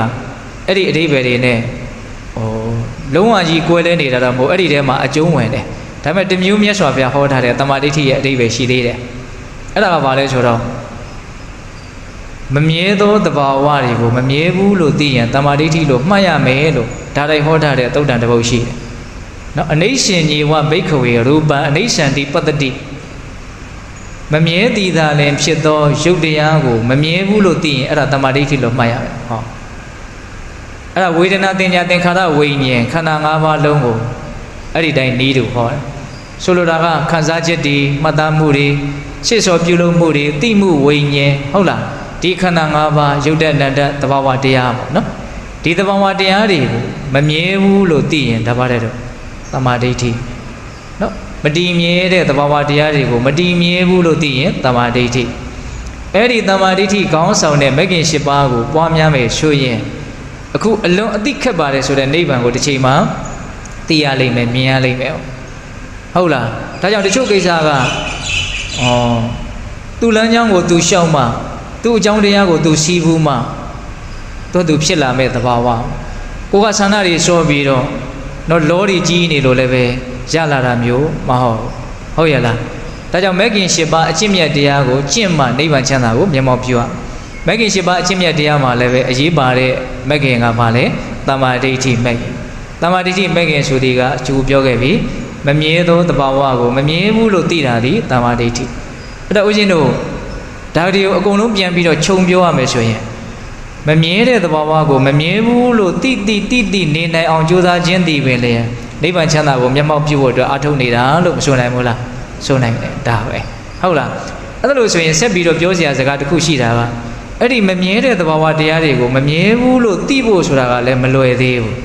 အဲ့ဒီအတိပ္ပယ်တွေနဲ့ဟိုလုံးဝကြီးကွဲလဲနေတာတော့မဟုတ်အဲ့ဒီထဲမှာအကျုံးဝင်တယ်ဒါပေမဲ့တမျိုးမြတ်စွာဘုရားဟောထားတဲ့တမ္မာဒိဋ္ဌိရဲ့အတိပ္ပယ်ရှိသေးတယ်အဲ့ဒါကဘာလဲဆိုတော့မမြဲသောတဘာဝတွေကိုမမြဲဘူးလို့သိရင်တမ္မာဒိဋ္ဌိလို့မှတ်ရမယ်လို့ဒါတိုင်းဟောထားတဲ့သုတ်တန်တစ်ပုဒ်ရှိတယ် နော်အနိရှင်ညီဝဘိခဝေရူပံအနိရှန္တိပတ္တိမမြဲတည်တာလည်းဖြစ်သောရုပ်တရားကိုမမြဲဘူးလို့သိရင်အဲ့ဒါတမ္မာဒိဋ္ဌိလို့မှတ်ရမယ်ဟောအဲ့ဒါဝေဒနာတင်ညာသင်္ခါရဝိညာဉ်ခန္ဓာ၅ပါးလုံးကိုအဲ့ဒီတိုင်းနီးတူဟောတယ်ဆိုလိုတာကခံစားချက်တွေမှတ်သားမှုတွေရှေ့စောပြုလုပ်မှုတွေသိမှုဝိညာဉ်ဟုတ်လားဒီခန္ဓာ၅ပါးရုပ်တဏ္ဍသဘာဝတရားပေါ့နော်ဒီသဘာဝတရားတွေကိုမမြဲဘူးလို့သိရင်ဒါပါတဲ့တော့ သမာဓိဋ္ဌိနော်မတည်မြဲတဲ့သဘာဝတရားတွေကိုမတည်မြဲဘူးလို့သိရင်သမာဓိဋ္ဌိအဲ့ဒီသမာဓိဋ္ဌိကောင်းဆောင်တဲ့မဂ်ကင်၈ပါးကိုပွားများမယ်ဆိုရင်အခုအလွန်အသိခက်ပါတယ်ဆိုတဲ့နိဗ္ဗာန်ကိုတစ်ချိန်မှာသိရလိမ့်မယ်မြင်ရလိမ့်မယ်ဟုတ်လားဒါကြောင့်တချို့ကိစ္စကဩသူ့လမ်းကြောင်းကိုသူရှောက်မှသူ့အကြောင်းတရားကိုသူစီးဘူးမှသူသူဖြစ်လာမဲ့သဘာဝကိုကဆန္ဒတွေစောပြီးတော့ တော့လောတွေကြီးနေလို့လည်းပဲရလာတာမျိုးမဟုတ်ဟုတ်ရလားဒါကြောင့်မဂ်ခင်၈ပါးအကျင့်မြတ်တရားကိုကျင့်မှနိဗ္ဗာန်ချမ်းသာကိုမျက်မှောက်ပြုရမဂ်ခင်၈ပါးအကျင့်မြတ်တရားမှာလည်းပဲအရေးပါတဲ့မဂ်ခင်ကဘာလဲတမ္မာဒိဋ္ဌိမဂ်ခင်တမ္မာဒိဋ္ဌိမဂ်ခင်ဆိုဒီကအကျူပြောခဲ့ပြီမမြဲသောတဘာဝကိုမမြဲဘူးလို့သိတာဒီတမ္မာဒိဋ္ဌိအဲ့တော့ဦးဇင်းတို့ဒါတွေကိုအကုန်လုံးပြန်ပြီးတော့ခြုံပြောရမယ်ဆိုရင် မမြဲတဲ့သဘာဝကိုမမြဲဘူးလို့တိတိတိတိနေနိုင်အောင်ကြိုးစားခြင်းတည်ပင်လေနိဗ္ဗာန်ချမ်းသာကိုမျက်မှောက်ပြုဖို့အတွက်အထုတ်နေတာလို့မဆိုနိုင်ဘူးလားဆိုနိုင်တယ်ဒါပဲဟုတ်လားအဲ့ဒါလို့ဆိုရင်ဆက်ပြီးတော့ပြောစရာစကားတစ်ခုရှိတာကအဲ့ဒီမမြဲတဲ့သဘာဝတရားတွေကိုမမြဲဘူးလို့သိဖို့ဆိုတာကလည်းမလွယ်သေးဘူး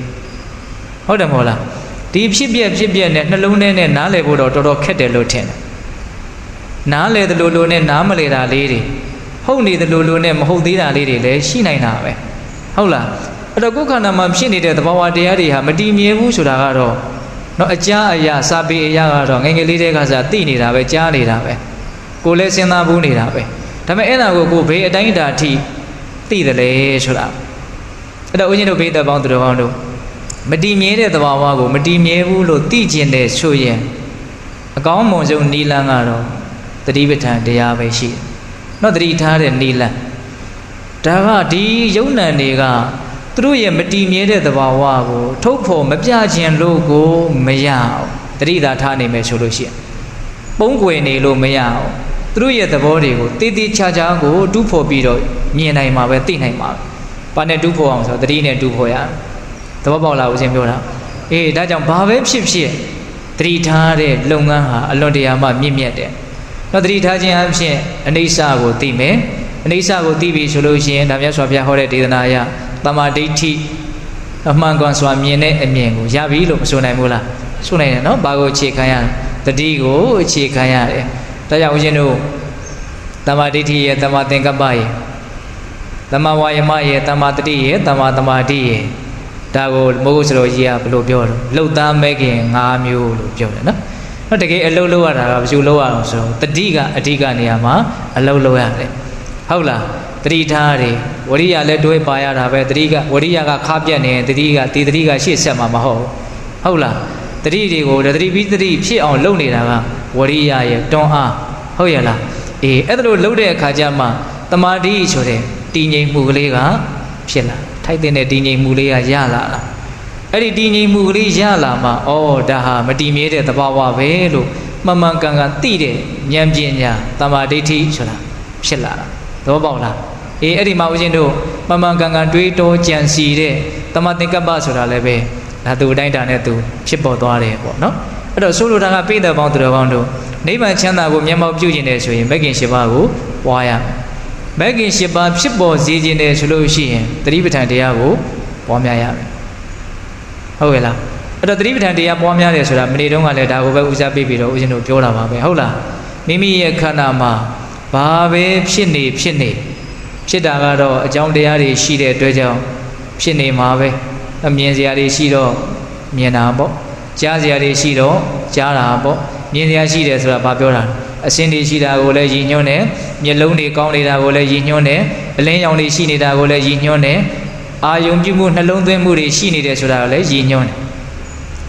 ဟုတ်တယ်မဟုတ်လားဒီဖြစ်ပြက်ဖြစ်ပြက်နဲ့နှလုံးထဲနဲ့နားလည်ဖို့တော့တော်တော်ခက်တယ်လို့ထင်တယ်နားလည်တယ်လို့လို့နဲ့နားမလည်တာလေးတွေ ဟုတ်နေတယ်လို့လို့နဲ့မဟုတ်သေးတာလေးတွေလည်းရှိနိုင်တာပဲဟုတ်လားအဲ့တော့ကိုယ်ခန္ဓာမှာဖြစ်နေတဲ့သဘာဝတရားတွေဟာမတည်မြဲဘူးဆိုတာကတော့တော့အကြအရာစာပေအရာကတော့ငယ်ငယ်လေးတည်းကစားသိနေတာပဲကြားနေတာပဲကိုလည်းစဉ်းစားဘူးနေတာပဲဒါပေမဲ့အဲ့ဒါကိုကိုဘေးအတိုင်းအတာထိသိတယ်လေဆိုတာအဲ့တော့ဦးဇင်းတို့ဘေးသက်ပေါင်းသူတော်ကောင်းတို့မတည်မြဲတဲ့သဘာဝကိုမတည်မြဲဘူးလို့သိကျင်တဲ့ဆိုရင်အကောင်းမွန်ဆုံးနီလန်းကတော့တတိပဋ္ဌာန်တရားပဲရှိတယ်။ နော်တတိထားတဲ့နီလန်းဒါကဒီယုံ nant တွေကသူတို့ရဲ့မတည်မြဲတဲ့သဘာဝကို ထုတ်ဖို့မပြခြင်းလို့ကိုမရအောင်တတိသာထားနိုင်မယ်ဆိုလို့ရှိရင်ပုံကွယ်နေလို့မရအောင်သူတို့ရဲ့သဘောတွေကိုတည်တည်ချာချာကိုတူးဖို့ပြီးတော့မြင်နိုင်မှာပဲသိနိုင်မှာပဲ။ဘာနဲ့တူးဖို့အောင်ဆိုတော့တတိနဲ့တူးဖို့ရသဘောပေါက်လားဦးဇင်းပြောတာ။အေးဒါကြောင့်ဘာပဲဖြစ်ဖြစ်တတိထားတဲ့လုပ်ငန်းဟာအလွန်တရာမှမြင့်မြတ်တယ်။ တော့တတိထားခြင်းအဖြစ်အနေဆာကိုသိမယ်။အနေဆာကိုသိပြီဆိုလို့ရှိရင်ဒါမြတ်စွာဘုရားဟောတဲ့ဒေသနာအရတမာဒိဋ္ဌိအမှန်ကန်စွာမြင်တဲ့အမြင်ကိုရပြီလို့မဆိုနိုင်ဘူးလားဆိုနိုင်တယ်နော်ဘာကိုအခြေခံရတတိကိုအခြေခံရတယ်ဒါကြောင့်ဦးဇင်းတို့တမာဒိဋ္ဌိရဲ့တမာသင်္ကပ္ပရဲ့တမာဝါယမရဲ့တမာတတိရဲ့တမာတမာတိရဲ့ဒါကိုမိုးကုတ်စတော်ကြီးကဘယ်လိုပြောတော့လှုပ်သားမဲခင်၅မျိုးလို့ပြောတယ်နော် တော့တကယ်အလုပ်လုပ်ရတာကဘယ်လိုလုပ်ရအောင်ဆိုတော့တတိကအဓိကနေရာမှာအလုပ်လုပ်ရတယ်ဟုတ်လားတတိထားတယ်ဝရိယလည်းတွဲပါရတာပဲတတိကဝရိယကခါပြက်နေရင်တတိကဒီတတိကရှေ့ဆက်မှာမဟုတ်ဟုတ်လားတတိတွေကိုတတိပြီးတတိဖြစ်အောင်လုပ်နေတာကဝရိယရဲ့တွန်းအားဟုတ်ရလားအေးအဲ့ဒါလို့လုပ်တဲ့အခါကျမှတမာတိဆိုတဲ့တည်ငြိမ်မှုကလေးကဖြစ်လာထိုက်တဲ့တည်ငြိမ်မှုလေးကရလာလား အဲ့ဒီတည်ငြိမ်မှုကလေးရလာမှဩဒါဟာမတည်မြဲတဲ့သဘာဝပဲလို့မှန်မှန်ကန်ကန်သိတဲ့ဉာဏ်ပညာတမာဒိဋ္ဌိဆိုတာဖြစ်လာတာသဘောပေါက်လားအေးအဲ့ဒီမှာဦးဇင်းတို့မှန်မှန်ကန်ကန်တွေးတောကြံစီတဲ့တမသင်္ကပ္ပဆိုတာလည်းပဲဒါသူအတိုင်းတာနဲ့သူဖြစ်ပေါ်သွားတယ်ပေါ့နော်အဲ့တော့ဆိုလိုတာကပိဋကပေါင်းသူတော်ကောင်းတို့နိဗ္ဗာန်ချမ်းသာကိုမျက်မှောက်ပြုကျင်တယ်ဆိုရင်မဂ်ကင်၈ပါးကိုပွားရမဂ်ကင်၈ပါးဖြစ်ပေါ်စေခြင်းတယ်ဆိုလို့ရှိရင်တတိပဋ္ဌာန်တရားကိုပွားများရမယ် ဟုတ်ရဲ့လားအဲ့တော့တတိပဋ္ဌာန်တရားပွားများတယ်ဆိုတာမနေ့တုန်းကလည်းဒါကိုပဲဦးစားပေးပြီးတော့ဦးဇင်းတို့ပြောတာပါပဲဟုတ်လားမိမိရဲ့ခန္ဓာမှာဘာပဲဖြစ်နေဖြစ်နေဖြစ်တာကတော့အကြောင်းတရားတွေရှိတဲ့အတွက်ကြောင့်ဖြစ်နေမှာပဲအမြင်စရာတွေရှိတော့မြင်တာပေါ့ကြားစရာတွေရှိတော့ကြားတာပေါ့မြင်စရာရှိတယ်ဆိုတာဘာပြောတာအစင်းတွေရှိတာကိုလည်းရည်ညွှန်းတယ်မျက်လုံးတွေကောင်းနေတာကိုလည်းရည်ညွှန်းတယ်အလင်းရောင်တွေရှိနေတာကိုလည်းရည်ညွှန်းတယ် အာယုံပြုမှုနှလုံးသွင်းမှုတွေရှိနေတယ်ဆိုတာကိုလည်းရည်ညွှန်းတယ်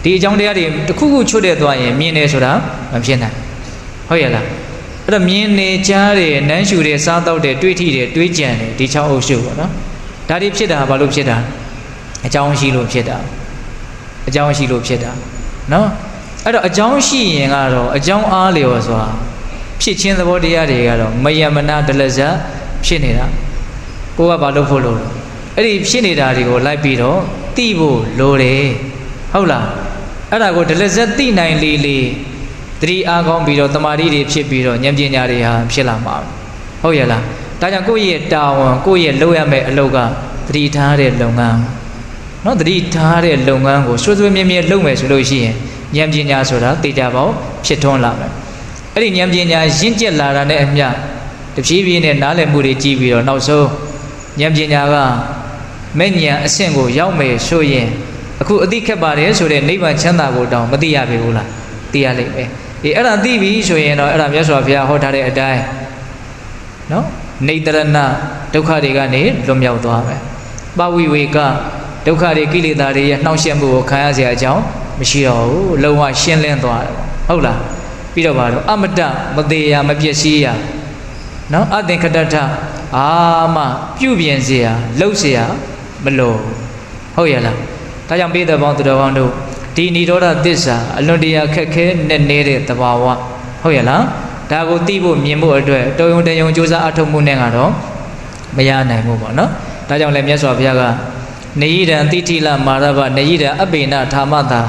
ဒီအကြောင်းတရားတွေတစ်ခုခုချွတ်တဲ့သွားရင်မြင်တယ်ဆိုတာမဖြစ်နိုင်ဟုတ်ရဲ့လားအဲ့တော့မြင်နေကြားတယ်နမ်းရှူတယ်စားတော့တယ်တွေးထိတယ်တွေးကြံတယ်ဒီ6အုပ်စုပေါ့နော်ဒါတွေဖြစ်တာဘာလို့ဖြစ်တာအကြောင်းရှိလို့ဖြစ်တာအကြောင်းရှိလို့ဖြစ်တာနော်အဲ့တော့အကြောင်းရှိရင်ကတော့အကြောင်းအားလျော်စွာဖြစ်ခြင်းသဘောတရားတွေကတော့မယမနာဒလဇတ်ဖြစ်နေတာကိုကဘာလို့ဖို့လို့ အဲ့ဒီဖြစ်နေတာတွေကိုလိုက်ပြီးတော့သိဖို့လိုတယ်ဟုတ်လားအဲ့ဒါကိုဒလဇတ်သိနိုင်လေလေတတိအားကောင်းပြီးတော့တမာတိတွေဖြစ်ပြီးတော့ဉာဏ်ပညာတွေဟာဖြစ်လာမှာဟုတ်ရဲ့လားဒါကြောင့်ကိုယ့်ရဲ့တာဝန်ကိုယ့်ရဲ့လုပ်ရမယ့်အလုပ်ကတတိထားတဲ့လုပ်ငန်းနော်တတိထားတဲ့လုပ်ငန်းကိုစွစွမြဲမြဲလုပ်မယ်ဆိုလို့ရှိရင်ဉာဏ်ပညာဆိုတာသိကြပါဦးဖြစ်ထွန်းလာမယ်အဲ့ဒီဉာဏ်ပညာရင့်ကျက်လာတာနဲ့အမျှတဖြည်းဖြည်းနဲ့နားလည်မှုတွေကြီးပြီးတော့နောက်ဆုံးဉာဏ်ပညာက မဲ့ညာအဆင့်ကိုရောက်မယ်ဆိုရင်အခုအတိခက်ပါတယ်ဆိုတဲ့နိဗ္ဗာန်ချမ်းသာကိုတောင်မသိရပြီဘူးလားသိရလိမ့်မယ်အေးအဲ့ဒါသိပြီဆိုရင်တော့အဲ့ဒါမြတ်စွာဘုရားဟောထားတဲ့အတိုင်းနော်နေတရဏဒုက္ခတွေကနေလွတ်မြောက်သွားပဲပဝိဝေကဒုက္ခတွေကိလေသာတွေရဲ့နှောင့်ယှက်မှုကိုခံရစရာအကြောင်းမရှိတော့ဘူးလုံးဝရှင်းလင်းသွားတယ်ဟုတ်လားပြီးတော့ပါတော့အမတမသေးရမပျက်စီးရနော်အသင်္ခတထအာမပြုပြင်စရာလှုပ်စရာ မလို့ဟုတ်ရဲ့လားဒါကြောင့်ပိဿပေါင်းသူတော်ကောင်းတို့ဒီនិရောဓသစ္စာအလွန်တရာခက်ခဲနဲ့နေတဲ့သဘာဝဟုတ်ရဲ့လားဒါကိုသိဖို့မြင်ဖို့အတွက်တုံယုံတယုံစူးစမ်းအထောက်မှုနဲ့ကတော့မရနိုင်ဘူးပေါ့နော်ဒါကြောင့်လည်းမြတ်စွာဘုရားကနေယိဒံတိတိလမာရဗနေယိဒံအပိဏဌာမတာ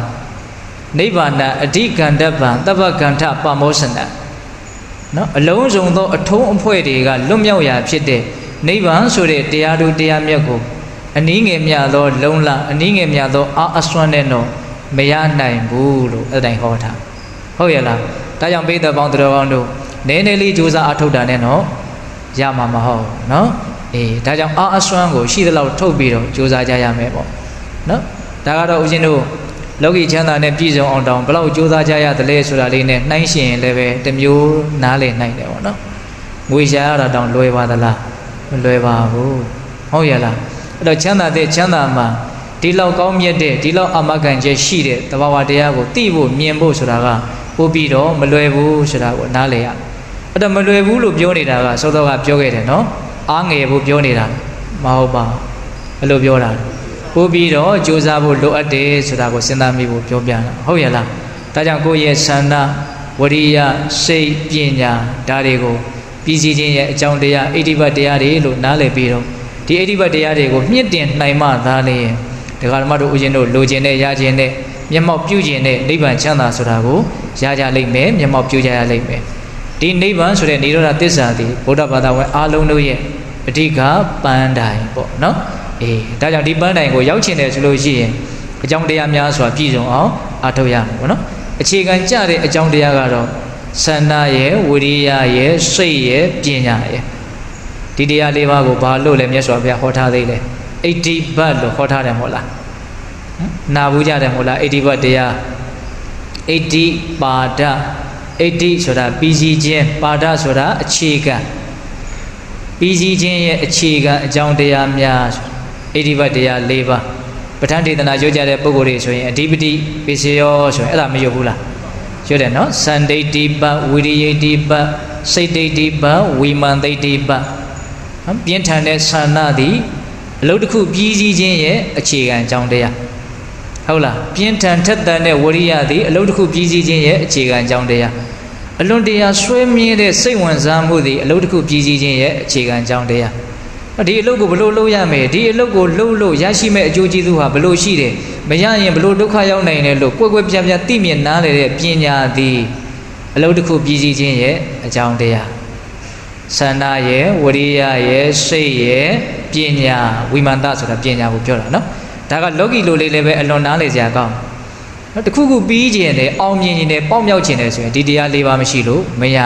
နိဗ္ဗာန်အဓိကန္တပံတပ္ပကန္ထပမောစနနော်အလုံးစုံသောအထုံးအဖွဲ့တွေကလွတ်မြောက်ရာဖြစ်တဲ့နိဗ္ဗာန်ဆိုတဲ့တရားတို့တရားမြတ်ကို အနည်းငယ်မြသော လုံလအနည်းငယ်မြသောအာအစွမ်းနဲ့တော့မရနိုင်ဘူးလို့အဲ့တိုင်ဟောထားဟုတ်ရဲ့လားဒါကြောင့်ပိဿပေါင်းတော်ကောင်းတို့နည်းနည်းလေးကြိုးစားအထောက်တာနဲ့တော့ရမှာမဟုတ်နော်အေးဒါကြောင့်အာအစွမ်းကိုရှိသလောက်ထုတ်ပြီးတော့ကြိုးစားကြရမယ်ပေါ့နော်ဒါကတော့ဦးဇင်းတို့လောကီချမ်းသာနဲ့ပြည့်စုံအောင်တောင်ဘလောက်ကြိုးစားကြရသလဲဆိုတာလေးနဲ့နှိုင်းရှင်ရင်လည်းပဲတမျိုးနားလည်နိုင်တယ်ပေါ့နော်ငွေရှာရတာတောင်လွယ်ပါသလားမလွယ်ပါဘူးဟုတ်ရဲ့လား အဲ့တော့ချမ်းသာတဲ့ချမ်းသာမှာဒီလောက်ကောင်းမြတ်တဲ့ဒီလောက်အမကန်ချက်ရှိတဲ့တဘာဝတရားကိုသိဖို့မြင်ဖို့ဆိုတာကပို့ပြီးတော့မလွယ်ဘူးဆိုတာကိုနားလည်ရအဲ့တော့မလွယ်ဘူးလို့ပြောနေတာကစောစောကပြောခဲ့တယ်နော်အားငယ်ဖို့ပြောနေတာမဟုတ်ပါဘယ်လိုပြောတာပို့ပြီးတော့ကြိုးစားဖို့လိုအပ်တယ်ဆိုတာကိုစဉ်းစားမိဖို့ပြောပြတာဟုတ်ရဲ့လားဒါကြောင့်ကိုယ့်ရဲ့ဆန္ဒဝရိယစိတ်ပညာဒါတွေကိုပြည်စည်းခြင်းရဲ့အကြောင်းတရားအိဋ္ဌိပတ်တရားတွေလို့နားလည်ပြီးတော့ ဒီအိဋ္ဌိပတ်တရားတွေကိုမြင့်တင်နိုင်မှသာလေဒကာဓမ္မတို့ဦးဇင်းတို့လိုချင်တဲ့ရချင်တဲ့မျက်မှောက်ပြုကျင်တဲ့နိဗ္ဗာန်ချမ်းသာဆိုတာကိုရကြလိမ့်မယ်မျက်မှောက်ပြုကြရလိမ့်မယ်ဒီနိဗ္ဗာန်ဆိုတဲ့និရောဓသစ္စာသည်ဗုဒ္ဓဘာသာဝင်အားလုံးတို့ရဲ့အဓိကပန်းတိုင်ပေါ့နော်အေးဒါကြောင့်ဒီပန်းတိုင်ကိုရောက်ချင်တယ်ဆိုလို့ရှိရင်အကြောင်းတရားများစွာပြည့်စုံအောင်အားထုတ်ရမယ်ပေါ့နော်အခြေခံကြတဲ့အကြောင်းတရားကတော့ဆန္ဒရဲ့ဝိရိယရဲ့စိတ်ရဲ့ပညာရဲ့ ဒီတရားလေးပါးကိုဘာလို့လဲမြတ်စွာဘုရားဟောထားသေးလဲအိဋ္ဌိဘတ်လို့ဟောထားတယ်မဟုတ်လားနာဘူးကြတယ်မဟုတ်လားအိဋ္ဌိဘတ်တရားအိဋ္ဌိပါဒအိဋ္ဌိဆိုတာပြီးစီးခြင်းပါဒဆိုတာအခြေခံပြီးစီးခြင်းရဲ့အခြေခံအကြောင်းတရားများအိဋ္ဌိဘတ်တရား၄ပါးပဋ္ဌာန်းဒေသနာရွတ်ကြတဲ့ပုဂ္ဂိုလ်တွေဆိုရင်အဓိပတိပိစယောဆိုရင်အဲ့ဒါမရွတ်ဘူးလားရွတ်တယ်နော်စန္ဒိဋ္ဌိပဝိရိယိဋ္ဌိပစိတ်ဒိဋ္ဌိပဝိမန်ဒိဋ္ဌိပ ပြင်းထန်တဲ့ဆန္ဒသည်အလုပ်တစ်ခုပြီးစီးခြင်းရဲ့အခြေခံအကြောင်းတရားဟုတ်လားပြင်းထန်ထက်သန်တဲ့ဝရိယသည်အလုပ်တစ်ခုပြီးစီးခြင်းရဲ့အခြေခံအကြောင်းတရားအလွန်တရာဆွဲမြဲတဲ့စိတ်ဝင်စားမှုသည်အလုပ်တစ်ခုပြီးစီးခြင်းရဲ့အခြေခံအကြောင်းတရားဒီအလုပ်ကိုဘလို့လုပ်ရမယ်ဒီအလုပ်ကိုလုပ်လို့ရရှိမဲ့အကျိုးကျေးဇူးဟာဘလို့ရှိတယ်မရရင်ဘလို့ဒုက္ခရောက်နိုင်တယ်လို့ကွက်ကွက်ပြပြသိမြင်နားလည်တဲ့ပညာသည်အလုပ်တစ်ခုပြီးစီးခြင်းရဲ့အကြောင်းတရား ဆန္ဒရဲ့ဝရိယရဲ့စိတ်ရဲ့ပညာဝိမာန်တဆိုတာပညာကိုပြောတာနော်ဒါကလောကီလိုလေးလည်းပဲအလွန်နားလည်စရာကောင်းနော်တခုခုပြီးခြင်းနဲ့အောင်မြင်ခြင်းနဲ့ပေါက်မြောက်ခြင်းနဲ့ဆိုရင်ဒီတရား၄ပါးမရှိလို့မရ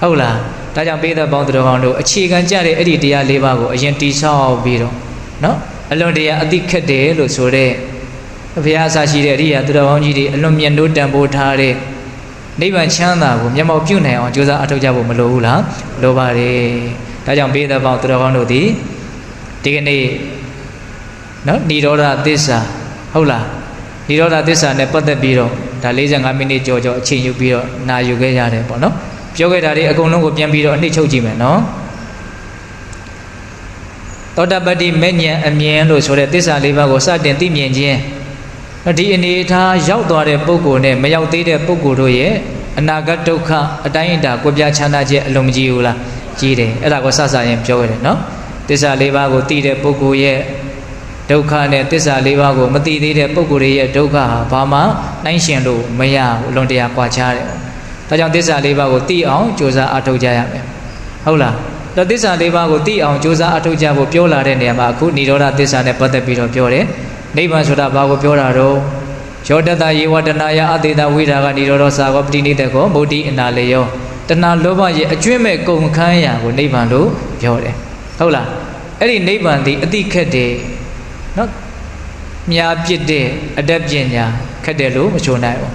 ဟုတ်လားဒါကြောင့်ပေးသက်ပေါင်းသူတော်ကောင်းတို့အခြေခံကြတဲ့အဲ့ဒီတရား၄ပါးကိုအရင်တိဆောက်ပြီးတော့နော်အလွန်တရာအသိခက်တယ်လို့ဆိုတဲ့ဘုရားအစရှိတဲ့အရိယာသူတော်ကောင်းကြီးတွေအလွန်မြတ်နိုးတန်ဖိုးထားတဲ့ နိဗ္ဗာန်ချမ်းသာကိုမျက်မှောက်ပြုနိုင်အောင်ကြိုးစားအထောက်ကြဖို့မလိုဘူးလားလိုပါတယ်ဒါကြောင့်ပေးသက်ပေါင်းသူတော်ကောင်းတို့ဒီဒီကနေ့နော်និရောဓသစ္စာဟုတ်လားនិရောဓသစ္စာနဲ့ပတ်သက်ပြီးတော့ဒါ45မိနစ်ကြော်ကြော်အချိန်ယူပြီးတော့နာယူခဲ့ရတယ်ပေါ့နော်ပြောခဲ့တာတွေအကုန်လုံးကိုပြန်ပြီးတော့အနှိမ့်ချုပ်ကြည့်မယ်နော်သောတပတ္တိမေညံအမြင်လို့ဆိုတဲ့သစ္စာလေးပါးကိုစတင်သိမြင်ခြင်း ဒီအနေထားရောက်သွားတဲ့ပုဂ္ဂိုလ်နဲ့မရောက်သေးတဲ့ပုဂ္ဂိုလ်တို့ရဲ့အနာဂတ်ဒုက္ခအတိုင်းအတာကွပြချမ်းသာခြင်းအလုံးမကြီးဘူးလားကြီးတယ်အဲ့ဒါကိုစစရင်ပြောခဲ့တယ်နော်သစ္စာလေးပါးကိုသိတဲ့ပုဂ္ဂိုလ်ရဲ့ဒုက္ခနဲ့သစ္စာလေးပါးကိုမသိသေးတဲ့ပုဂ္ဂိုလ်ရဲ့ဒုက္ခဟာဘာမှနှိုင်းရှင်လို့မရဘူးအလွန်တရာကွာခြားတယ်ဒါကြောင့်သစ္စာလေးပါးကိုသိအောင်ကြိုးစားအထောက်ကြရမယ်ဟုတ်လားတော့သစ္စာလေးပါးကိုသိအောင်ကြိုးစားအထောက်ကြဖို့ပြောလာတဲ့နေရာမှာအခုនិရောဓသစ္စာနဲ့ပတ်သက်ပြီးတော့ပြောတယ် နိဗ္ဗာန်ဆိုတာဘာကိုပြောတာတော့ယောတတယေဝတနာယအတေတဝိဒါကនិရောဓစာကောပတိနိတကောမုဒ္တိအနာလေယောတဏလောဘရဲ့အကျွင့်မဲ့ကုံခန်းရာကိုနိဗ္ဗာန်လို့ပြောတယ်ဟုတ်လားအဲ့ဒီနိဗ္ဗာန်ဒီအတိခက်တယ်နော်မြားပြစ်တဲ့အတတ်ပညာခက်တယ်လို့မချိုနိုင်ဘူး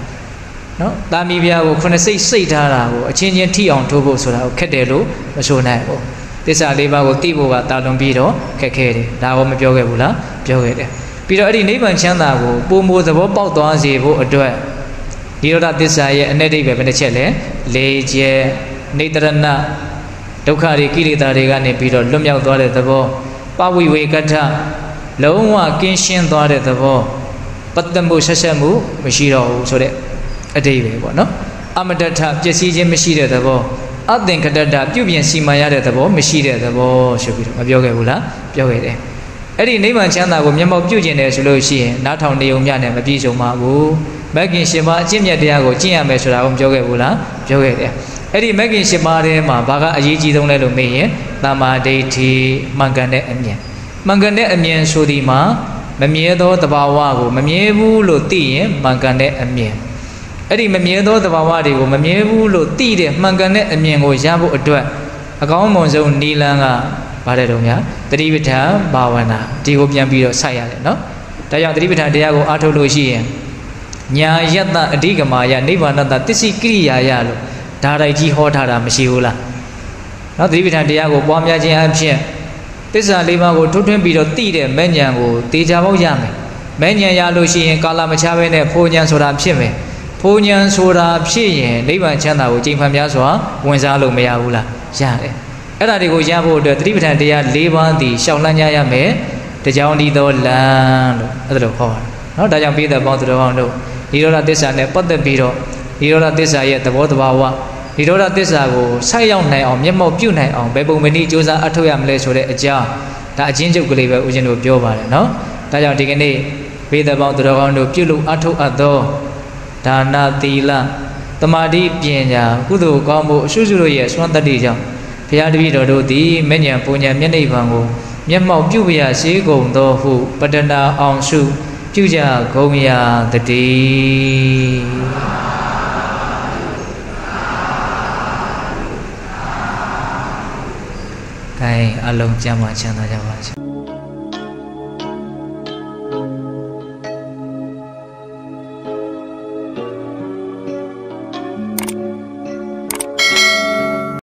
နော်တာမီပြားကိုခုနှစ်စိတ်စိတ်ထားတာကိုအချင်းချင်းထိအောင်ထိုးဖို့ဆိုတာကိုခက်တယ်လို့မဆိုနိုင်ဘူးသစ္စာလေးပါးကိုသိဖို့ကတာလွန်ပြီးတော့ခက်ခဲတယ်ဒါကောမပြောခဲ့ဘူးလားပြောခဲ့တယ် ပြီးတော့အဲ့ဒီနိဗ္ဗာန်ချမ်းသာကိုပုံမိုသဘောပေါက်သွားစေဖို့အတွက်နိရောဓသစ္စာရဲ့အ내ဒိဗ္ဗေဘယ်နှချက်လဲ၄ချက်နေတရဏဒုက္ခတွေကိလေသာတွေကနေပြီးတော့လွတ်မြောက်သွားတဲ့သဘောပဝိဝေကထလုံးဝကင်းရှင်းသွားတဲ့သဘောပတ်သက်မှုဆက်ဆက်မှုမရှိတော့ဘူးဆိုတဲ့အတိပဲပေါ့နော်အမတထပျက်စီးခြင်းမရှိတဲ့သဘောအသင်္ခတတပြုပြင်စီမံရတဲ့သဘောမရှိတဲ့သဘောဆိုပြီးတော့မပြောခဲ့ဘူးလားပြောခဲ့တယ် အဲ့ဒီနိဗ္ဗာန်ချမ်းသာကိုမျက်မှောက်ပြုကျင်တယ်ဆိုလို့ရှိရင်နားထောင်နေုံမျှနဲ့မပြည့်စုံပါဘူးမဂ်ကင်ရှင်ပါအကျင့်မြတ်တရားကိုကျင့်ရမယ်ဆိုတာကိုပြောခဲ့ဘူးလားပြောခဲ့တယ်အဲ့ဒီမဂ်ကင်ရှင်ပါထဲမှာဘာကအရေးကြီးဆုံးလဲလို့မေးရင်တမ္မာဒိဋ္ဌိမှန်ကန်တဲ့အမြင်မှန်ကန်တဲ့အမြင်ဆိုဒီမှာမမြဲသောတဘာဝကိုမမြဲဘူးလို့သိရင်မှန်ကန်တဲ့အမြင်အဲ့ဒီမမြဲသောတဘာဝတွေကိုမမြဲဘူးလို့သိတဲ့မှန်ကန်တဲ့အမြင်ကိုရဖို့အတွက်အကောင်းမွန်ဆုံးနီလန်းက ပါတယ်တော့များတတိပဋ္ဌာန်ဘာဝနာဒီကိုပြန်ပြီးတော့ဆိုက်ရတယ်နော်ဒါကြောင့်တတိပဋ္ဌာန်တရားကိုအားထုတ်လို့ရှိရင်ညာယတ္တအဓိကမာယနိဗ္ဗာန်တသစ္စိကိရိယာယလို့ဒါတိုက်ကြီးဟောထားတာမရှိဘူးလားနော်တတိပဋ္ဌာန်တရားကိုပွားများခြင်းအဖြစ်သစ္စာလေးပါးကိုထုတ်ထွင်းပြီးတော့သိတဲ့မဲ့ညာကိုတေချာပေါက်ရမယ်မဲ့ညာရလို့ရှိရင်ကာလမချဘဲနဲ့ဖိုးညာဆိုတာဖြစ်မယ်ဖိုးညာဆိုတာဖြစ်ရင်နိဗ္ဗာန်ချမ်းသာကိုကြိမ်ဖန်များစွာဝင်စားလို့မရဘူးလားရတယ် အဲ့ဒါတွေကိုရဖို့အတွက်တတိပဋ္ဌာန်တရား၄ပါးသည်ရှောင်လန်းကြရမယ်တကြောင်ဒီသောလမ်းလို့အဲ့ဒါလိုခေါ်ပါတယ်နော်ဒါကြောင့်ပိဿပေါင်းသူတော်ကောင်းတို့ဒီရောဓသစ္စာနဲ့ပတ်သက်ပြီးတော့ဒီရောဓသစ္စာရဲ့သဘောတဘာဝဒီရောဓသစ္စာကိုဆိုက်ရောက်နိုင်အောင်မျက်မှောက်ပြုနိုင်အောင်ဘယ်ပုံမနည်းစ조사အထောက်ရမလဲဆိုတဲ့အကြောင်းဒါအချင်းချုပ်ကလေးပဲဦးဇင်းတို့ပြောပါတယ်နော်ဒါကြောင့်ဒီကနေ့ပိဿပေါင်းသူတော်ကောင်းတို့ပြုလုပ်အထောက်အပ်သောဒါနသီလတမာတိပညာကုသိုလ်ကောင်းမှုအရှုရှုတို့ရဲ့စွမ်းတတ္တိကြောင့် ဘုရားတပည့်တော်တို့သည်မဉ္ဇဉ်ပူညာမျက်နှိပ်ပံကိုမျက်မှောက်ပြုပရာရှိကုန်သောဟု ပတနာအောင်ရှုပြုကြကုန်ရာတည်းခိုင်းအလုံးကြမ်းမှချမ်းသာကြပါစေ